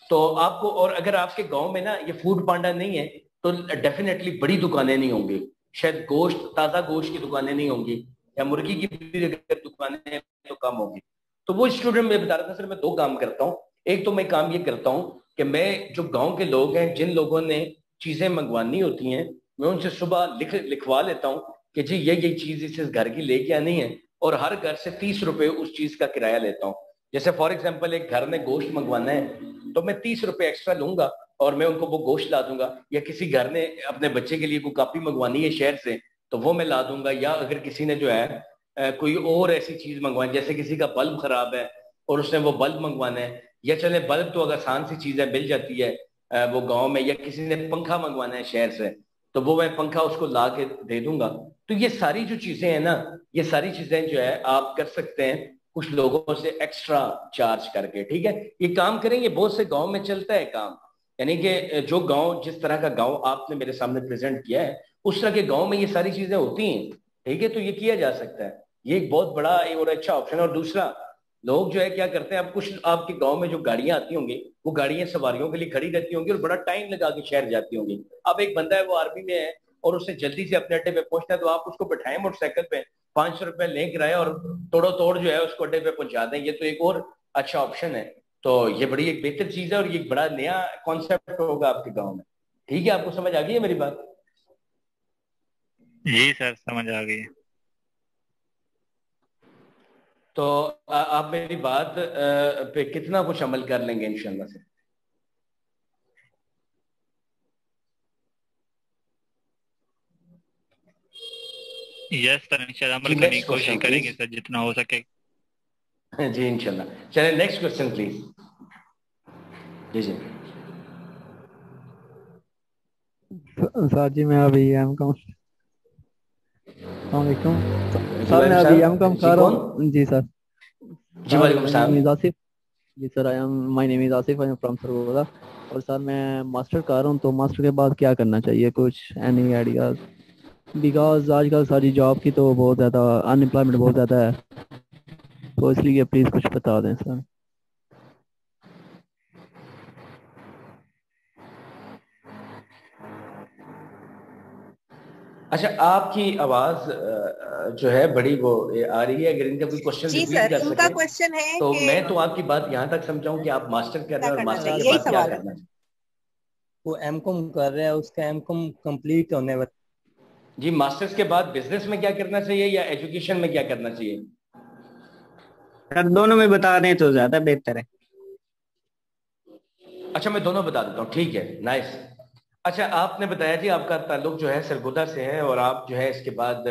S1: तो आपको, और अगर आपके गाँव में ना ये फ़ूड पांडा नहीं है तो डेफिनेटली बड़ी दुकानें नहीं होंगी। शायद गोश्त, ताज़ा गोश्त की दुकानें नहीं होंगी, या मुर्गी की भी अगर दुकानें तो कम होंगी। तो वो स्टूडेंट में बता रहा था सर, मैं दो काम करता हूँ। एक तो मैं काम ये करता हूँ कि मैं जो गाँव के लोग हैं, जिन लोगों ने चीज़ें मंगवानी होती हैं, मैं उनसे सुबह लिख, लिखवा लेता हूँ कि जी, ये ये चीज़ इस घर की लेके आनी है, और हर घर से तीस रुपए उस चीज़ का किराया लेता हूँ। जैसे फॉर एग्ज़ाम्पल एक घर में गोश्त मंगवाना है तो मैं तीस रुपए एक्स्ट्रा लूँगा और मैं उनको वो गोश्त ला दूँगा। या किसी घर ने अपने बच्चे के लिए कोई कापी मंगवानी है शहर से तो वो मैं ला दूँगा। या अगर किसी ने जो है कोई और ऐसी चीज़ मंगवानी, जैसे किसी का बल्ब खराब है और उसने वो बल्ब मंगवाना है, या चले बल्ब तो अगर आसान सी चीज़ है, मिल जाती है वो गाँव में, या किसी ने पंखा मंगवाना है शहर से तो वो मैं पंखा उसको ला के दे दूँगा। तो ये सारी जो चीज़ें हैं ना, ये सारी चीज़ें जो है, आप कर सकते हैं। कुछ लोगों से एक्स्ट्रा चार्ज करके, ठीक है? ये काम करेंगे बहुत से गाँव में चलता है काम। यानी कि जो गाँव, जिस तरह का गाँव आपने मेरे सामने प्रेजेंट किया है, उस तरह के गाँव में ये सारी चीज़ें होती हैं, ठीक है? तो ये किया जा सकता है। ये एक बहुत बड़ा और अच्छा ऑप्शन है। और दूसरा, लोग जो है क्या करते हैं, अब कुछ आपके गाँव में जो गाड़ियाँ आती होंगी, वो गाड़ियाँ सवारियों के लिए खड़ी रहती होंगी और बड़ा टाइम लगा के शहर जाती होंगी। अब एक बंदा है, वो आर्मी में है और उसे जल्दी से अपने अड्डे पे पहुँचना है तो आप उसको बैठाएँ मोटरसाइकिल पे पाँच सौ रुपए ले किराया और तोड़ो तोड़ जो है उसको अड्डे पे पहुँचा दें। ये तो एक और अच्छा ऑप्शन है। तो ये बड़ी एक बेहतर चीज़ है और ये बड़ा नया कॉन्सेप्ट होगा आपके गाँव में। ठीक है आपको समझ आ गई है मेरी बात?
S2: जी सर समझ आ गई।
S1: तो आ, आप मेरी बात आ, पे कितना कुछ अमल कर लेंगे इंशाल्लाह से?
S2: यस सर इंशाल्लाह अमल करने की कोशिश करेंगे सर जितना हो सके
S1: जी इंशाल्लाह चलिए नेक्स्ट क्वेश्चन प्लीज़ जी जी
S8: सर जी मैं अभी एम कॉम वालेकुम सर मैं अभी एम कॉम कर रहा हूँ जी सर
S1: जी वालेकुम सलाम
S8: Asif ji sir I am my name is Asif I am from Sargodha और सर मैं मास्टर कर रहा हूँ तो मास्टर के बाद क्या करना चाहिए कुछ एनी आइडियाज़ बिकॉज़ आजकल सारी जॉब की तो बहुत ज़्यादा अनएम्प्लॉयमेंट बहुत ज़्यादा है। तो इसलिए प्लीज़ कुछ बता दें सर
S1: अच्छा आपकी आवाज़ जो है बड़ी वो आ रही है अगर इनका कोई क्वेश्चन
S3: जी सर इनका क्वेश्चन है
S1: तो मैं तो आपकी बात यहाँ तक समझाऊं कि आप मास्टर कर रहे हैं और मास्टर के बाद क्या करना है
S9: वो एम कॉम कर रहे हैं उसका एम कॉम कंप्लीट होने वाला
S1: जी मास्टर्स के बाद बिज़नेस में क्या करना चाहिए या एजुकेशन में क्या करना चाहिए?
S9: सर दोनों में बता दें तो ज़्यादा बेहतर है।
S1: अच्छा मैं दोनों बता देता हूँ। ठीक है नाइस अच्छा आपने बताया जी आपका ताल्लुक जो है सरगोदा से है और आप जो है इसके बाद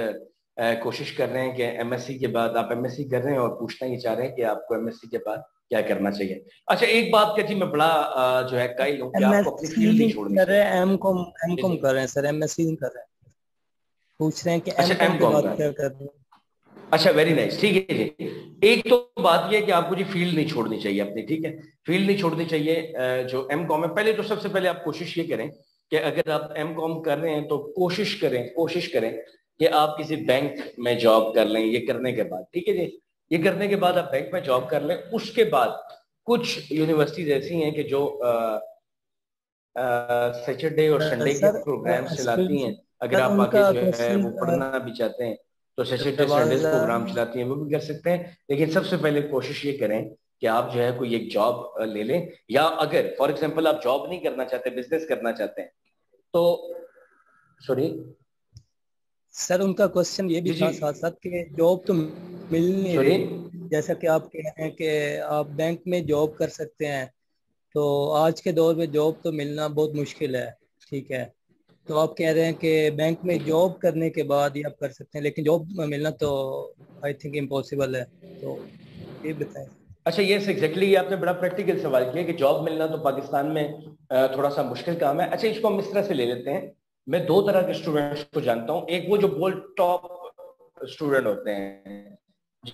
S1: कोशिश कर रहे हैं कि एमएससी के बाद आप एमएससी कर रहे हैं और पूछना ही चाह रहे हैं कि आपको एमएससी के बाद क्या करना चाहिए। अच्छा एक बात का जी मैं बड़ा जो है कई लोग आपको अपनी फ़ील्ड नहीं छोड़नी
S9: कर रहे हैं एम कॉम एम कॉम कर रहे हैं सर एमएससी नहीं कर रहे हैं। पूछ रहे हैं कि एम कॉम के क्या कर
S1: अच्छा वेरी नाइस ठीक है जी। एक तो बात यह कि आपको जी फ़ील्ड नहीं छोड़नी चाहिए अपनी ठीक है? फ़ील्ड नहीं छोड़नी चाहिए जो एम कॉम है। पहले तो सबसे पहले आप कोशिश ये करें कि अगर आप एम कॉम कर रहे हैं तो कोशिश करें कोशिश करें कि आप किसी बैंक में जॉब कर लें ये करने के बाद ठीक है जी? ये करने के बाद आप बैंक में जॉब कर लें। उसके बाद कुछ यूनिवर्सिटीज ऐसी हैं कि जो सैटरडे और संडे के प्रोग्राम चलाती हैं। अगर आप आगे जो है वो पढ़ना भी चाहते हैं तो सैटरडे संडे प्रोग्राम चलाती हैं वो भी कर सकते हैं। लेकिन सबसे पहले कोशिश ये करें कि आप जो है कोई एक जॉब ले लें। या अगर फॉर एग्जांपल आप जॉब नहीं करना चाहते बिज़नेस करना चाहते हैं तो सॉरी
S9: सर उनका क्वेश्चन ये भी था साथ साथ कि जॉब तो मिल नहीं रही। जैसा कि आप कह रहे हैं कि आप बैंक में जॉब कर सकते हैं तो आज के दौर में जॉब तो मिलना बहुत मुश्किल है ठीक है। तो आप कह रहे हैं कि बैंक में जॉब करने के बाद ही आप कर सकते हैं, लेकिन जॉब मिलना तो आई थिंक इम्पॉसिबल है तो ये बताएँ।
S1: अच्छा ये एग्जैक्टली आपने बड़ा प्रैक्टिकल सवाल किया कि जॉब मिलना तो पाकिस्तान में थोड़ा सा मुश्किल काम है। अच्छा इसको हम इस तरह से ले लेते हैं। मैं दो तरह के स्टूडेंट्स को जानता हूँ। एक वो जो बोल टॉप स्टूडेंट होते हैं,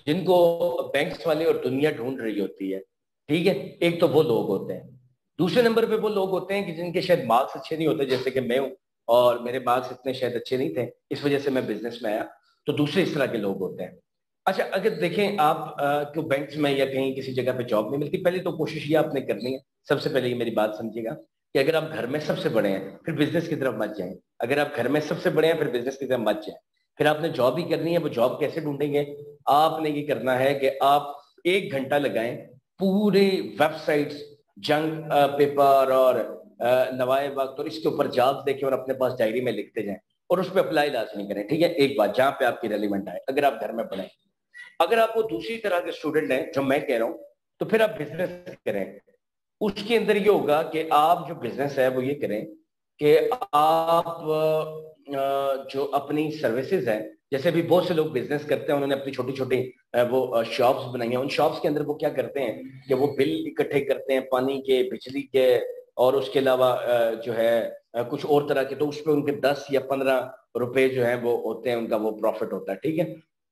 S1: जिनको बैंक्स वाले और दुनिया ढूंढ रही होती है, ठीक है? एक तो वो लोग होते हैं। दूसरे नंबर पे वो लोग होते हैं कि जिनके शायद मार्क्स अच्छे नहीं होते, जैसे कि मैं हूँ। और मेरे मार्क्स इतने शायद अच्छे नहीं थे, इस वजह से मैं बिज़नेस में आया। तो दूसरे इस तरह के लोग होते हैं। अच्छा अगर देखें आप क्यों बैंक में या कहीं किसी जगह पे जॉब नहीं मिलती, पहले तो कोशिश ये आपने करनी है। सबसे पहले ये मेरी बात समझिएगा कि अगर आप घर में सबसे बड़े हैं, फिर बिज़नेस की तरफ़ मत जाएँ। अगर आप घर में सबसे बड़े हैं, फिर बिज़नेस की तरफ़ मत जाएँ। फिर आपने जॉब ही करनी है, वो जॉब कैसे ढूंढेंगे? आपने ये करना है कि आप एक घंटा लगाएँ पूरे वेबसाइट्स जंग पेपर और नवाए वक्त और इसके ऊपर जॉब देखें और अपने पास डायरी में लिखते जाएँ और उस पर अप्लाई लाजमी करें, ठीक है? एक बात, जहाँ पे आपकी रेलिवेंट आए, अगर आप घर में पढ़ें। अगर आप वो दूसरी तरह के स्टूडेंट हैं, जो मैं कह रहा हूँ तो फिर आप बिज़नेस करें। उसके अंदर ये होगा कि आप जो बिज़नेस है, वो ये करें कि आप जो अपनी सर्विसेज़ है, जैसे भी बहुत से लोग बिज़नेस करते हैं, उन्होंने अपनी छोटी छोटी वो शॉप्स बनाई हैं। उन शॉप्स के अंदर वो क्या करते हैं कि वो बिल इकट्ठे करते हैं, पानी के, बिजली के और उसके अलावा जो है कुछ और तरह के तो उस पर उनके दस या पंद्रह रुपए जो है, वो होते हैं, उनका वो प्रॉफिट होता है, ठीक है?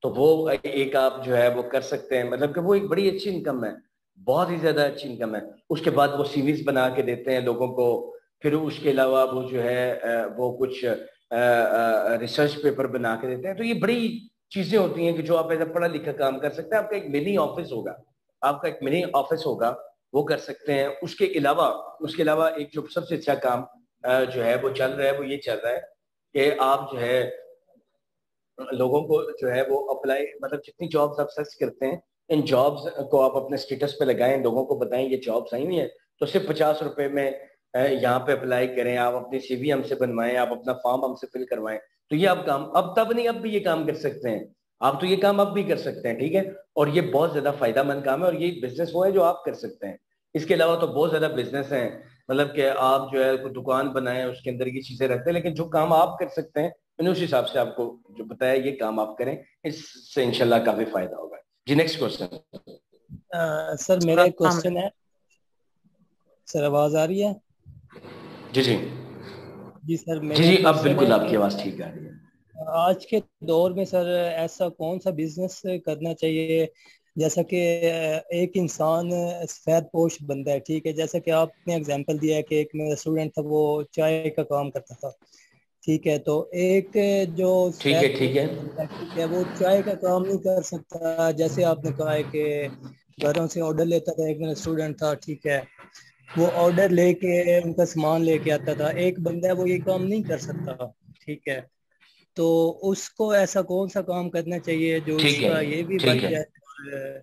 S1: तो वो एक आप जो है, वो कर सकते हैं मतलब कि वो एक बड़ी अच्छी इनकम है, बहुत ही ज़्यादा अच्छी इनकम है। उसके बाद वो सीवीज बना के देते हैं लोगों को, फिर उसके अलावा वो जो है वो कुछ रिसर्च पेपर बना के देते हैं। तो ये बड़ी चीज़ें होती हैं कि जो आप ऐसा पढ़ा लिखा काम कर सकते हैं, आपका एक मिनी ऑफ़िस होगा, आपका एक मिनी ऑफ़िस होगा वो कर सकते हैं। उसके अलावा उसके अलावा एक जो सबसे अच्छा काम जो है, वो चल रहा है, वो ये चल रहा है कि आप जो है, लोगों को जो है, वो अप्लाई मतलब जितनी जॉब्स आप सर्च करते हैं, इन जॉब्स को आप अपने स्टेटस पे लगाएँ लोगों को बताएँ, ये जॉब्स आई हुई है तो सिर्फ़ पचास रुपए में यहाँ पे अप्लाई करें, आप अपनी सीवी हमसे बनवाएँ, आप अपना फॉर्म हमसे फिल करवाएँ तो ये आप काम, अब तब नहीं, अब भी ये काम कर सकते हैं। आप तो ये काम अब भी कर सकते हैं ठीक है? और ये बहुत ज़्यादा फ़ायदा मंद काम है और ये बिज़नेस वो है जो आप कर सकते हैं। इसके अलावा तो बहुत ज़्यादा बिज़नेस है मतलब कि आप जो है कोई दुकान बनाए उसके अंदर की चीज़ें रखते हैं लेकिन जो काम आप कर सकते हैं मैंने उस हिसाब से आपको जो बताया ये काम आप करें इससे इनशाला काफ़ी फ़ायदा होगा। जी नेक्स्ट क्वेश्चन
S9: सर मेरा एक क्वेश्चन है। सर आवाज़ आ रही है?
S1: जी जी।
S9: जी सर
S1: जी जी अब बिल्कुल आपकी आवाज़ ठीक आ रही है।
S9: आज के दौर में सर ऐसा कौन सा बिज़नेस करना चाहिए? जैसा कि एक इंसान सफ़ेद पोश बंदा है ठीक है? जैसा कि आपने एग्जांपल दिया है कि एक मेरा स्टूडेंट था वो चाय का काम करता था ठीक है? तो एक जो
S1: ठीक है ठीक है।
S9: ठीक है वो चाय का काम नहीं कर सकता। जैसे आपने कहा है कि घरों से ऑर्डर लेता था एक मेरा स्टूडेंट था ठीक है? वो ऑर्डर लेके उनका सामान लेके आता था। एक बंदा वो ये काम नहीं कर सकता ठीक है? तो उसको ऐसा कौन सा काम करना चाहिए जो उसका ये भी बन जाए और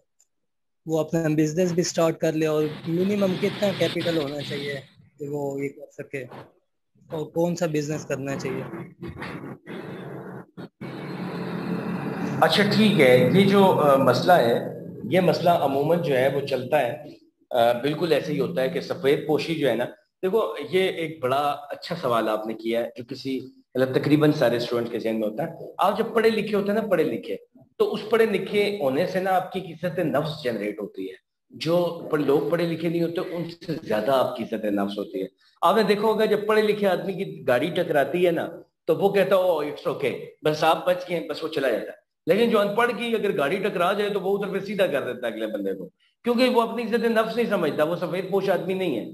S9: वो अपना बिज़नेस भी स्टार्ट कर ले और मिनिमम कितना कैपिटल होना चाहिए कि वो ये कर सके और कौन सा बिज़नेस करना चाहिए?
S1: अच्छा ठीक है। ये जो आ, मसला है ये मसला अमूमन जो है वो चलता है। आ, बिल्कुल ऐसे ही होता है कि सफ़ेद पोशी जो है ना देखो ये एक बड़ा अच्छा सवाल आपने किया है जो किसी मतलब तकरीबन सारे स्टूडेंट के जहन में होता है। आप जब पढ़े लिखे होते हैं ना, पढ़े लिखे तो उस पढ़े लिखे होने से ना आपकी इज़्ज़त नफ्स जनरेट होती है। जो पर लोग पढ़े लिखे नहीं होते, उनसे ज़्यादा आपकी इज़्ज़त नफ्स होती है। आपने देखा होगा, जब पढ़े लिखे आदमी की गाड़ी टकराती है ना तो वो कहता हो इट्स ओके बस आप बच गए, बस वो चला जाता है। लेकिन जो अनपढ़ की अगर गाड़ी टकरा जाए तो वो उधर पे सीधा कर देता है अगले बंदे को। क्योंकि वो अपनी इज़्ज़त नफ्स नहीं समझता, वो सफ़ेद पोश आदमी नहीं है।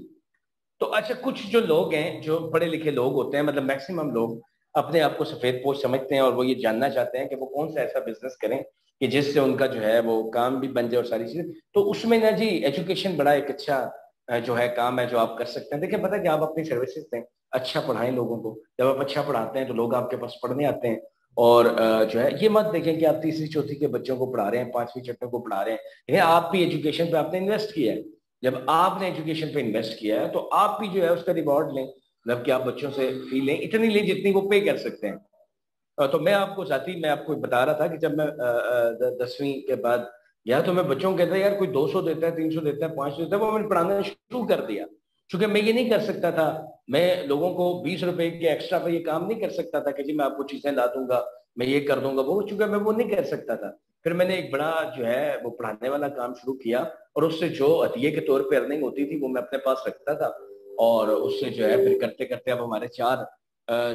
S1: तो अच्छा कुछ जो लोग हैं, जो पढ़े लिखे लोग होते हैं मतलब मैक्सिमम लोग अपने आप को सफ़ेद पोश समझते हैं और वो ये जानना चाहते हैं कि वो कौन सा ऐसा बिज़नेस करें कि जिससे उनका जो है वो काम भी बन जाए और सारी चीज़ें। तो उसमें ना जी एजुकेशन बड़ा एक अच्छा जो है काम है जो आप कर सकते हैं। देखिए, पता है कि आप अपनी सर्विसेज़ दें अच्छा पढ़ाएँ लोगों को। जब आप अच्छा पढ़ाते हैं तो लोग आपके पास पढ़ने आते हैं। और जो है ये मत देखें कि आप तीसरी, चौथी के बच्चों को पढ़ा रहे हैं, पांचवी छठवीं को पढ़ा रहे हैं। आप भी एजुकेशन पे आपने इन्वेस्ट किया है। जब आपने एजुकेशन पे इन्वेस्ट किया है तो आप भी जो है उसका रिवॉर्ड लें। मतलब कि आप बच्चों से फ़ी लें इतनी लें जितनी वो पे कर सकते हैं। तो मैं आपको साथी, मैं आपको बता रहा था कि जब मैं दसवीं के बाद या तो मैं बच्चों को कहता, यार, कोई 200 देता है 300 देता है 500 देता है, वो मैंने पढ़ाना शुरू कर दिया। क्योंकि मैं ये नहीं कर सकता था, मैं लोगों को बीस रुपए के एक्स्ट्रा पे ये काम नहीं कर सकता था कि जी मैं आपको चीज़ें ला दूँगा, मैं ये कर दूँगा, वो चूँकि मैं वो नहीं कर सकता था। फिर मैंने एक बड़ा जो है, वो पढ़ाने वाला काम शुरू किया और उससे जो अतिये के तौर पर अर्निंग होती थी, वो मैं अपने पास रखता था। और उससे जो है फिर करते करते अब हमारे चार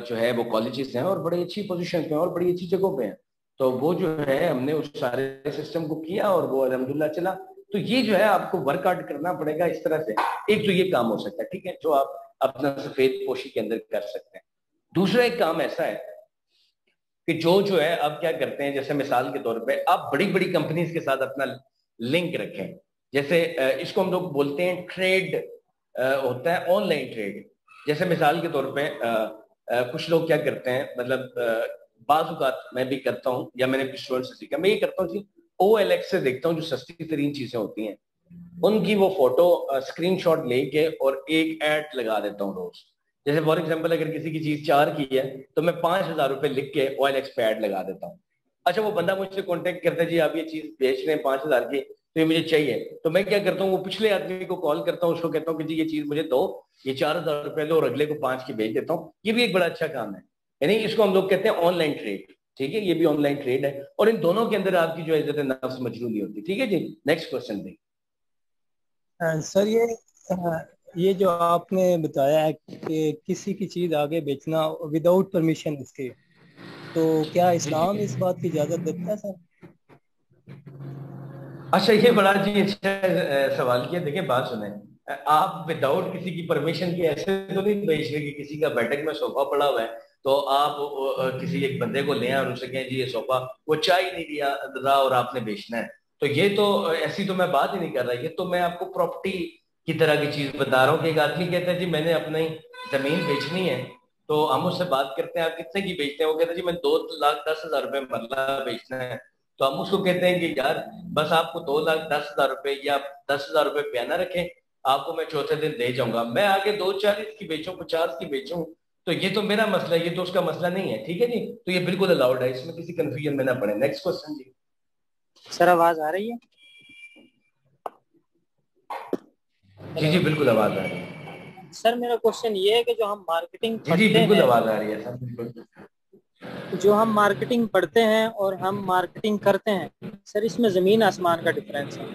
S1: जो है वो कॉलेजेस हैं और बड़ी अच्छी पोजीशन पे हैं और बड़ी अच्छी जगहों पे हैं। तो वो जो है हमने उस सारे सिस्टम को किया और वो अलहमदुल्ला चला। तो ये जो है आपको वर्कआउट करना पड़ेगा इस तरह से। एक तो ये काम हो सकता है, ठीक है, जो आप अपना सफ़ेद पोशी के अंदर कर सकते हैं। दूसरा एक काम ऐसा है कि जो जो है आप क्या करते हैं, जैसे मिसाल के तौर पे आप बड़ी बड़ी कंपनीज़ के साथ अपना लिंक रखें। जैसे इसको हम लोग बोलते हैं ट्रेड होता है ऑनलाइन ट्रेड जैसे मिसाल के तौर पे कुछ लोग क्या करते हैं मतलब बाजुकात मैं भी करता हूँ, या मैंने स्टूडेंट से सीखा, मैं ये करता हूँ ओ एल एक्स से देखता हूँ जो सस्ती तरीन चीज़ें होती हैं। उनकी वो फ़ोटो स्क्रीन शॉट लेके और एक एड लगा देता हूँ रोज। जैसे फॉर एग्ज़ाम्पल अगर किसी की चीज़ चार की है तो मैं पाँच हज़ार रुपए लिख के ओ एल एक्स पे एड लगा देता हूँ। अच्छा वो बंदा मुझसे कॉन्टेक्ट करता है, जी, आप ये चीज़ बेच रहे हैं पाँच हज़ार की। तो ये मुझे चाहिए। तो मैं क्या करता हूँ वो पिछले आदमी को कॉल करता हूँ उसको कहता हूँ कि जी ये चीज़ मुझे दो ये चार हज़ार रुपए दो और अगले को पाँच की भेज देता हूँ। ये भी एक बड़ा अच्छा काम है। यानी इसको हम लोग कहते हैं ऑनलाइन ट्रेड ठीक है ये भी ऑनलाइन ट्रेड है। और इन दोनों के अंदर आपकी जो इज़्ज़त नफ्स मजरूरी होती। ठीक है जी नेक्स्ट क्वेश्चन
S9: देखिए सर ये ये जो आपने बताया है कि किसी की चीज़ आगे बेचना विदाउट परमिशन उसके तो क्या इस्लाम इस बात की इजाज़त देता है सर?
S1: अच्छा ये बड़ा जी अच्छा सवाल किया। देखिए, बात सुने। आप विदाउट किसी की परमिशन के ऐसे तो नहीं बेच रहे कि किसी का बैठक में सोफा पड़ा हुआ है तो आप किसी एक बंदे को लें और उसे कहें, जी, ये सोफा, वो चाय नहीं दिया रहा और आपने बेचना है। तो ये तो ऐसी तो मैं बात ही नहीं कर रहा। ये तो मैं आपको प्रॉपर्टी की तरह की चीज़ बता रहा हूँ कि एक आदमी कहता है, जी, मैंने अपनी ज़मीन बेचनी है। तो हम उससे बात करते हैं, आप कितने की बेचते हैं? वो कहते हैं, जी, मैं दो लाख दस हज़ार रुपए मरला बेचना है। तो हम उसको कहते हैं कि यार बस आपको दो लाख दस हज़ार रुपए या दस हज़ार रुपए बयाना रखें आपको मैं चौथे दिन दे जाऊँगा। मैं आगे दो चालीस की बेचूं पचास की बेचूं तो ये तो मेरा मसला है ये तो उसका मसला नहीं है ठीक है जी? तो ये बिल्कुल अलाउड है इसमें किसी कंफ्यूजन में ना पड़े। नेक्स्ट क्वेश्चन जी।
S10: सर आवाज़ आ रही है?
S1: जी जी बिल्कुल आवाज़ आ रही है।
S10: सर मेरा क्वेश्चन ये है कि जो हम मार्केटिंग
S1: जी जी बिल्कुल आवाज़ आ रही है सर बिल्कुल।
S10: जो हम मार्केटिंग पढ़ते हैं और हम मार्केटिंग करते हैं सर इसमें ज़मीन आसमान का डिफरेंस है।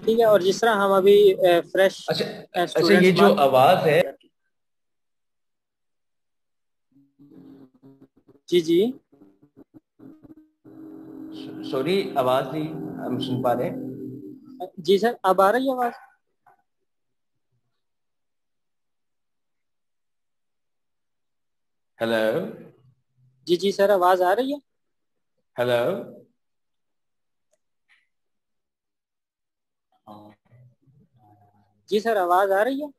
S10: ठीक है? और जिस तरह हम अभी फ्रेश
S1: अच्छा अच्छा ये जो आवाज़ है
S10: जी जी।
S1: सॉरी आवाज़ नहीं हम सुन पा रहे
S10: जी सर अब आ रही है आवाज़?
S1: हेलो
S10: जी जी सर आवाज़ आ रही है?
S1: हेलो
S10: जी सर आवाज़ आ रही है?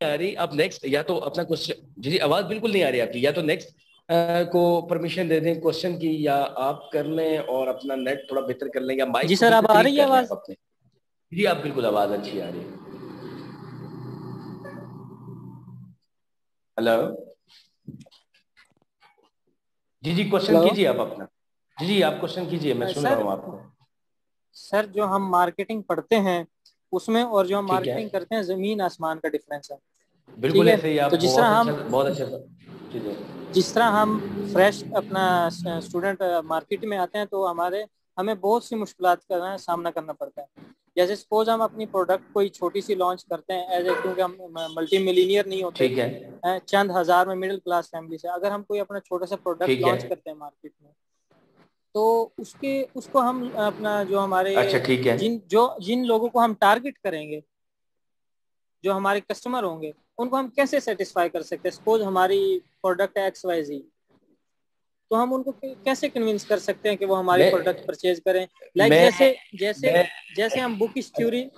S1: आ रही अब नेक्स्ट या तो अपना क्वेश्चन जी जी आवाज़ बिल्कुल नहीं आ रही आपकी या तो नेक्स्ट को परमिशन दे दें क्वेश्चन की या आप कर लें और अपना नेट थोड़ा बेहतर कर लें या माइक
S10: जी सर अब आ रही है आवाज़?
S1: जी आप बिल्कुल आवाज़ अच्छी आ रही है। हेलो जी जी क्वेश्चन कीजिए आप अपना। जी जी आप क्वेश्चन कीजिए मैं सुन रहा हूँ आपको।
S10: सर जो हम मार्केटिंग पढ़ते हैं उसमें और जो हम मार्केटिंग करते हैं ज़मीन आसमान का डिफरेंस है।
S1: बिल्कुल ऐसे ही आप
S10: तो जिस तरह हम
S1: अच्छा, बहुत अच्छा
S10: जिस तरह हम फ्रेश अपना स्टूडेंट मार्केट में आते हैं तो हमारे हमें बहुत सी मुश्किल का सामना करना पड़ता है। जैसे सपोज़ हम अपनी प्रोडक्ट कोई छोटी सी लॉन्च करते हैं एज ए क्योंकि हम मल्टी मिलीनियर नहीं होते।
S1: ठीक है।
S10: चंद हज़ार में मिडिल क्लास फैमिली से। अगर हम कोई अपना छोटा सा प्रोडक्ट लॉन्च करते हैं मार्केट में तो उसके उसको हम अपना जो हमारे
S1: अच्छा ठीक है।
S10: जिन जो जिन लोगों को हम टारगेट करेंगे जो हमारे कस्टमर होंगे उनको हम कैसे सेटिस्फाई कर सकते हैं? सपोज़ हमारी प्रोडक्ट है एक्स वाई जी तो हम उनको कैसे कन्विंस कर सकते हैं कि वो हमारी प्रोडक्ट परचेज करें? लाइक जैसे जैसे जैसे हम बुक थ्योरी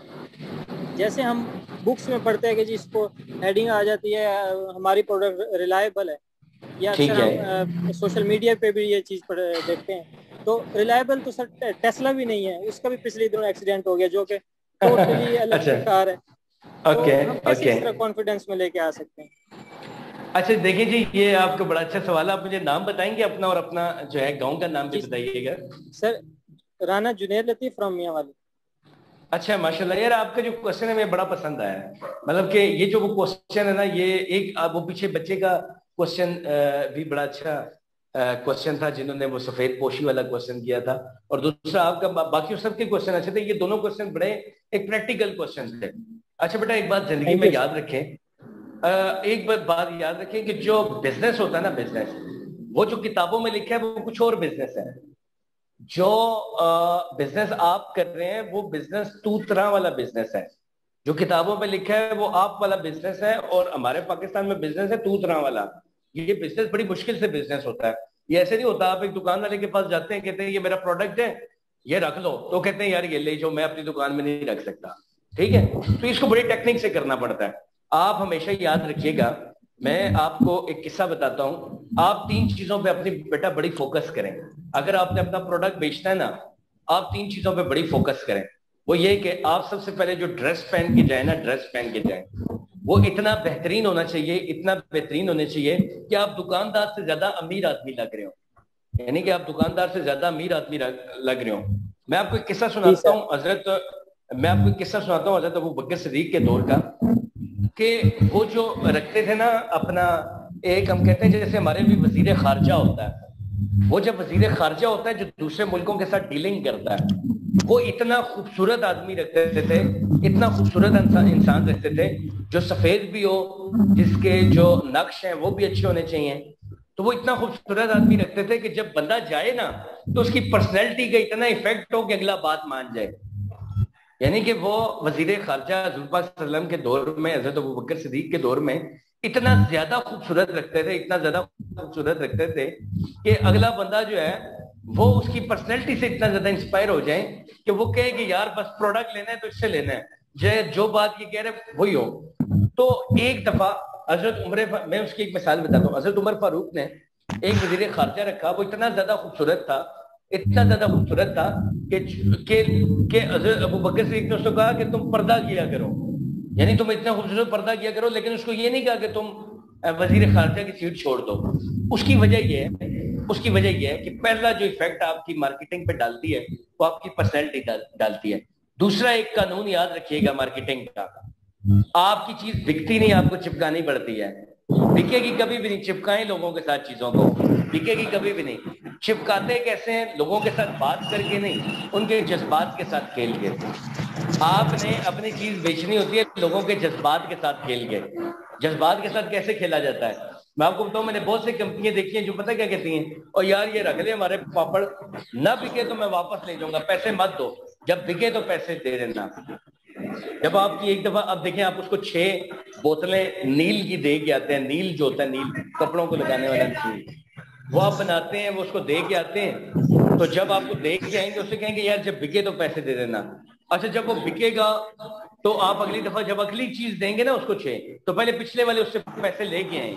S10: जैसे हम बुक्स में पढ़ते हैं कि जी इसको हेडिंग आ जाती है हमारी प्रोडक्ट रिलायबल है या अक्सर हम सोशल मीडिया पे भी ये चीज़ देखते हैं। तो रिलायबल तो सर टेस्ला भी नहीं है उसका भी पिछले दिनों एक्सीडेंट हो गया जो कि टोटली अलग कार है।
S1: ओके
S10: ओके कॉन्फिडेंस में लेके आ सकते हैं?
S1: अच्छा देखिए जी ये आपका बड़ा अच्छा सवाल है। आप मुझे नाम बताएँगे अपना और अपना जो है गाँव का नाम भी बताइएगा।
S10: Sir Rana Zunair Latif from Mianwali
S1: अच्छा माशाल्लाह यार आपका जो क्वेश्चन है मुझे बड़ा पसंद आया। मतलब कि ये जो वो क्वेश्चन है ना ये एक वो पीछे बच्चे का क्वेश्चन भी बड़ा अच्छा क्वेश्चन था जिन्होंने वो सफ़ेद पोशी वाला क्वेश्चन किया था। और दूसरा आपका बाकी सबके क्वेश्चन अच्छे थे। ये दोनों क्वेश्चन बड़े एक प्रैक्टिकल क्वेश्चन थे। अच्छा बेटा एक बात ज़िंदगी में याद रखें एक बात याद रखें कि जो बिज़नेस होता है ना बिज़नेस वो जो किताबों में लिखा है, वो कुछ और बिज़नेस है। जो बिज़नेस आप कर रहे हैं, वो बिज़नेस तू तरह वाला बिज़नेस है। जो किताबों में लिखा है, वो आप वाला बिज़नेस है और हमारे पाकिस्तान में बिज़नेस है तू तरह वाला। ये बिज़नेस बड़ी मुश्किल से बिज़नेस होता है। ये ऐसे नहीं होता, आप एक दुकान वाले के पास जाते हैं, कहते हैं, ये मेरा प्रोडक्ट है, ये रख लो। तो कहते हैं, यार, ये ले जो मैं अपनी दुकान में नहीं रख सकता। ठीक है? तो इसको बड़ी टेक्निक से करना पड़ता है। आप हमेशा याद रखिएगा मैं आपको एक किस्सा बताता हूँ। आप तीन चीज़ों पे अपनी बेटा बड़ी फोकस करें। अगर आपने अपना प्रोडक्ट बेचना है ना आप तीन चीज़ों पे बड़ी फोकस करें। वो ये कि आप सबसे पहले जो ड्रेस पहन के जाए ना ड्रेस पहन के जाए वो इतना बेहतरीन होना चाहिए इतना बेहतरीन होने चाहिए कि आप दुकानदार से ज़्यादा अमीर आदमी लग रहे हो। यानी कि आप दुकानदार से ज़्यादा अमीर आदमी लग रहे हो। मैं आपको एक किस्सा सुनाता हूँ। हज़रत मैं आपको एक किस्सा सुनाता हूँ हज़रत अबू बकर सदीक के दौर का। कि वो जो रखते थे ना अपना, एक हम कहते हैं जैसे हमारे भी वज़ीर खारजा होता है, वो जब वज़ीर खारजा होता है जो दूसरे मुल्कों के साथ डीलिंग करता है, वो इतना खूबसूरत आदमी रखते थे, इतना खूबसूरत इंसान रखते थे, जो सफ़ेद भी हो, जिसके जो नक्श हैं, वो भी अच्छे होने चाहिए तो वो इतना खूबसूरत आदमी रखते थे कि जब बंदा जाए ना तो उसकी पर्सनैलिटी का इतना इफ़ेक्ट हो कि अगला बात मान जाए। यानी कि वो वज़ीर खारजा हजूर के दौर में, हज़रत अबू बकर सदीक के दौर में इतना ज़्यादा खूबसूरत रखते थे, इतना ज़्यादा खूबसूरत रखते थे कि अगला बंदा जो है, वो उसकी पर्सनैलिटी से इतना ज़्यादा इंस्पायर हो जाए कि वो कहे कि यार बस प्रोडक्ट लेना है तो इससे लेना है। जो जो बात ये कह रहे वही हो। तो एक दफ़ा हज़रत उम्र मैं उसकी एक मिसाल बताता हूँ। हज़रत उमर फारूक ने एक वज़ीर खारजा रखा, वो इतना ज़्यादा खूबसूरत था इतना ज़्यादा खूबसूरत था कि के, के अबू बकर से ने उसको कहा कि तुम पर्दा किया करो। यानी तुम इतना खूबसूरत पर्दा किया करो लेकिन उसको ये नहीं कहा कि तुम वज़ीर खारजा की सीट छोड़ दो। उसकी वजह यह है उसकी वजह यह है कि पहला जो इफ़ेक्ट आपकी मार्केटिंग पे डालती है वो आपकी पर्सनैलिटी डालती है। दूसरा एक कानून याद रखिएगा मार्केटिंग का। आपकी चीज़ बिकती नहीं आपको चिपकानी पड़ती है। बिकेगी कभी भी नहीं चिपकाएँ लोगों के साथ चीज़ों को। बिकेगी कभी भी नहीं। चिपकाते कैसे हैं? लोगों के साथ बात करके नहीं, उनके जज्बात के साथ खेल के। आपने अपनी चीज़ बेचनी होती है, लोगों के जज्बात के साथ खेल के। जज्बात के साथ कैसे खेला जाता है? मैं आपको बताऊँ, मैंने बहुत सी कंपनियाँ देखी हैं जो पता क्या कहती हैं? और यार, ये रख ले हमारे पापड़। ना बिके तो मैं वापस ले जाऊँगा, पैसे मत दो। जब बिके तो पैसे दे देना। जब आपकी एक दफ़ा, अब देखें, आप उसको छह बोतलें नील की दे के आते हैं, नील जो होता है, नील कपड़ों को लगाने वाला नील वो आप बनाते हैं, वो उसको दे के आते हैं। तो जब आपको दे के आएँगे, उससे कहेंगे, यार, जब बिके तो पैसे दे देना। अच्छा जब वो बिकेगा तो आप अगली दफ़ा जब अगली चीज़ देंगे ना उसको छे तो पहले पिछले वाले उससे पैसे लेके आए।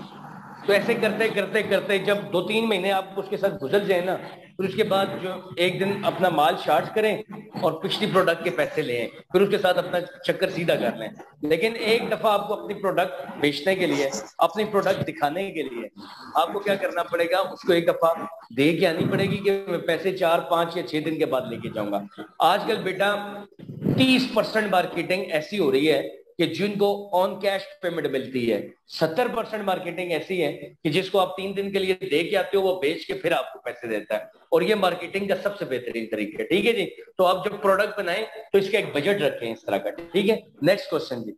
S1: तो ऐसे करते करते करते जब दो तीन महीने आप उसके साथ गुजर जाए ना फिर उसके बाद जो एक दिन अपना माल चार्ज करें और पिछली प्रोडक्ट के पैसे लें फिर उसके साथ अपना चक्कर सीधा कर लें। लेकिन एक दफ़ा आपको अपनी प्रोडक्ट बेचने के लिए, अपनी प्रोडक्ट दिखाने के लिए आपको क्या करना पड़ेगा? उसको एक दफ़ा दे के आनी पड़ेगी कि मैं पैसे चार, पाँच या छह दिन के बाद लेके जाऊँगा। आजकल बेटा तीस परसेंट मार्केटिंग ऐसी हो रही है कि जिनको ऑन कैश पेमेंट मिलती है। सत्तर परसेंट मार्केटिंग ऐसी है कि जिसको आप तीन दिन के लिए दे के आते हो वो बेच के फिर आपको पैसे देता है। और ये मार्केटिंग का सबसे बेहतरीन तरीका है ठीक है जी? तो आप जब प्रोडक्ट बनाए तो इसका एक बजट रखें इस तरह का ठीक है? Next question ji.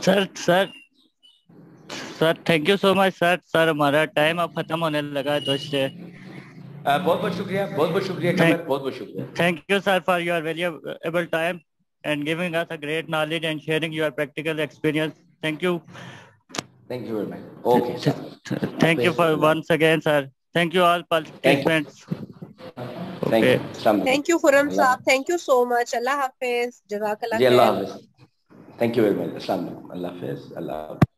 S2: Sir sir sir thank you so much sir sir हमारा टाइम अब खत्म होने लगा है तो इससे
S1: बहुत बहुत शुक्रिया बहुत बहुत शुक्रिया बहुत बहुत शुक्रिया।
S2: Thank you sir for your valuable time and giving us a great knowledge and sharing your practical experience. Thank you.
S1: Thank you very much. Okay. Sir.
S2: Thank you for once again, sir. Thank you all participants.
S1: Thank you.
S3: Thank you, Furam Saab. Thank you so much. Allah Hafiz. Jazakallah.
S1: Allah Hafiz. Thank you very much. Assalamu Allah Hafiz. Allah Hafiz.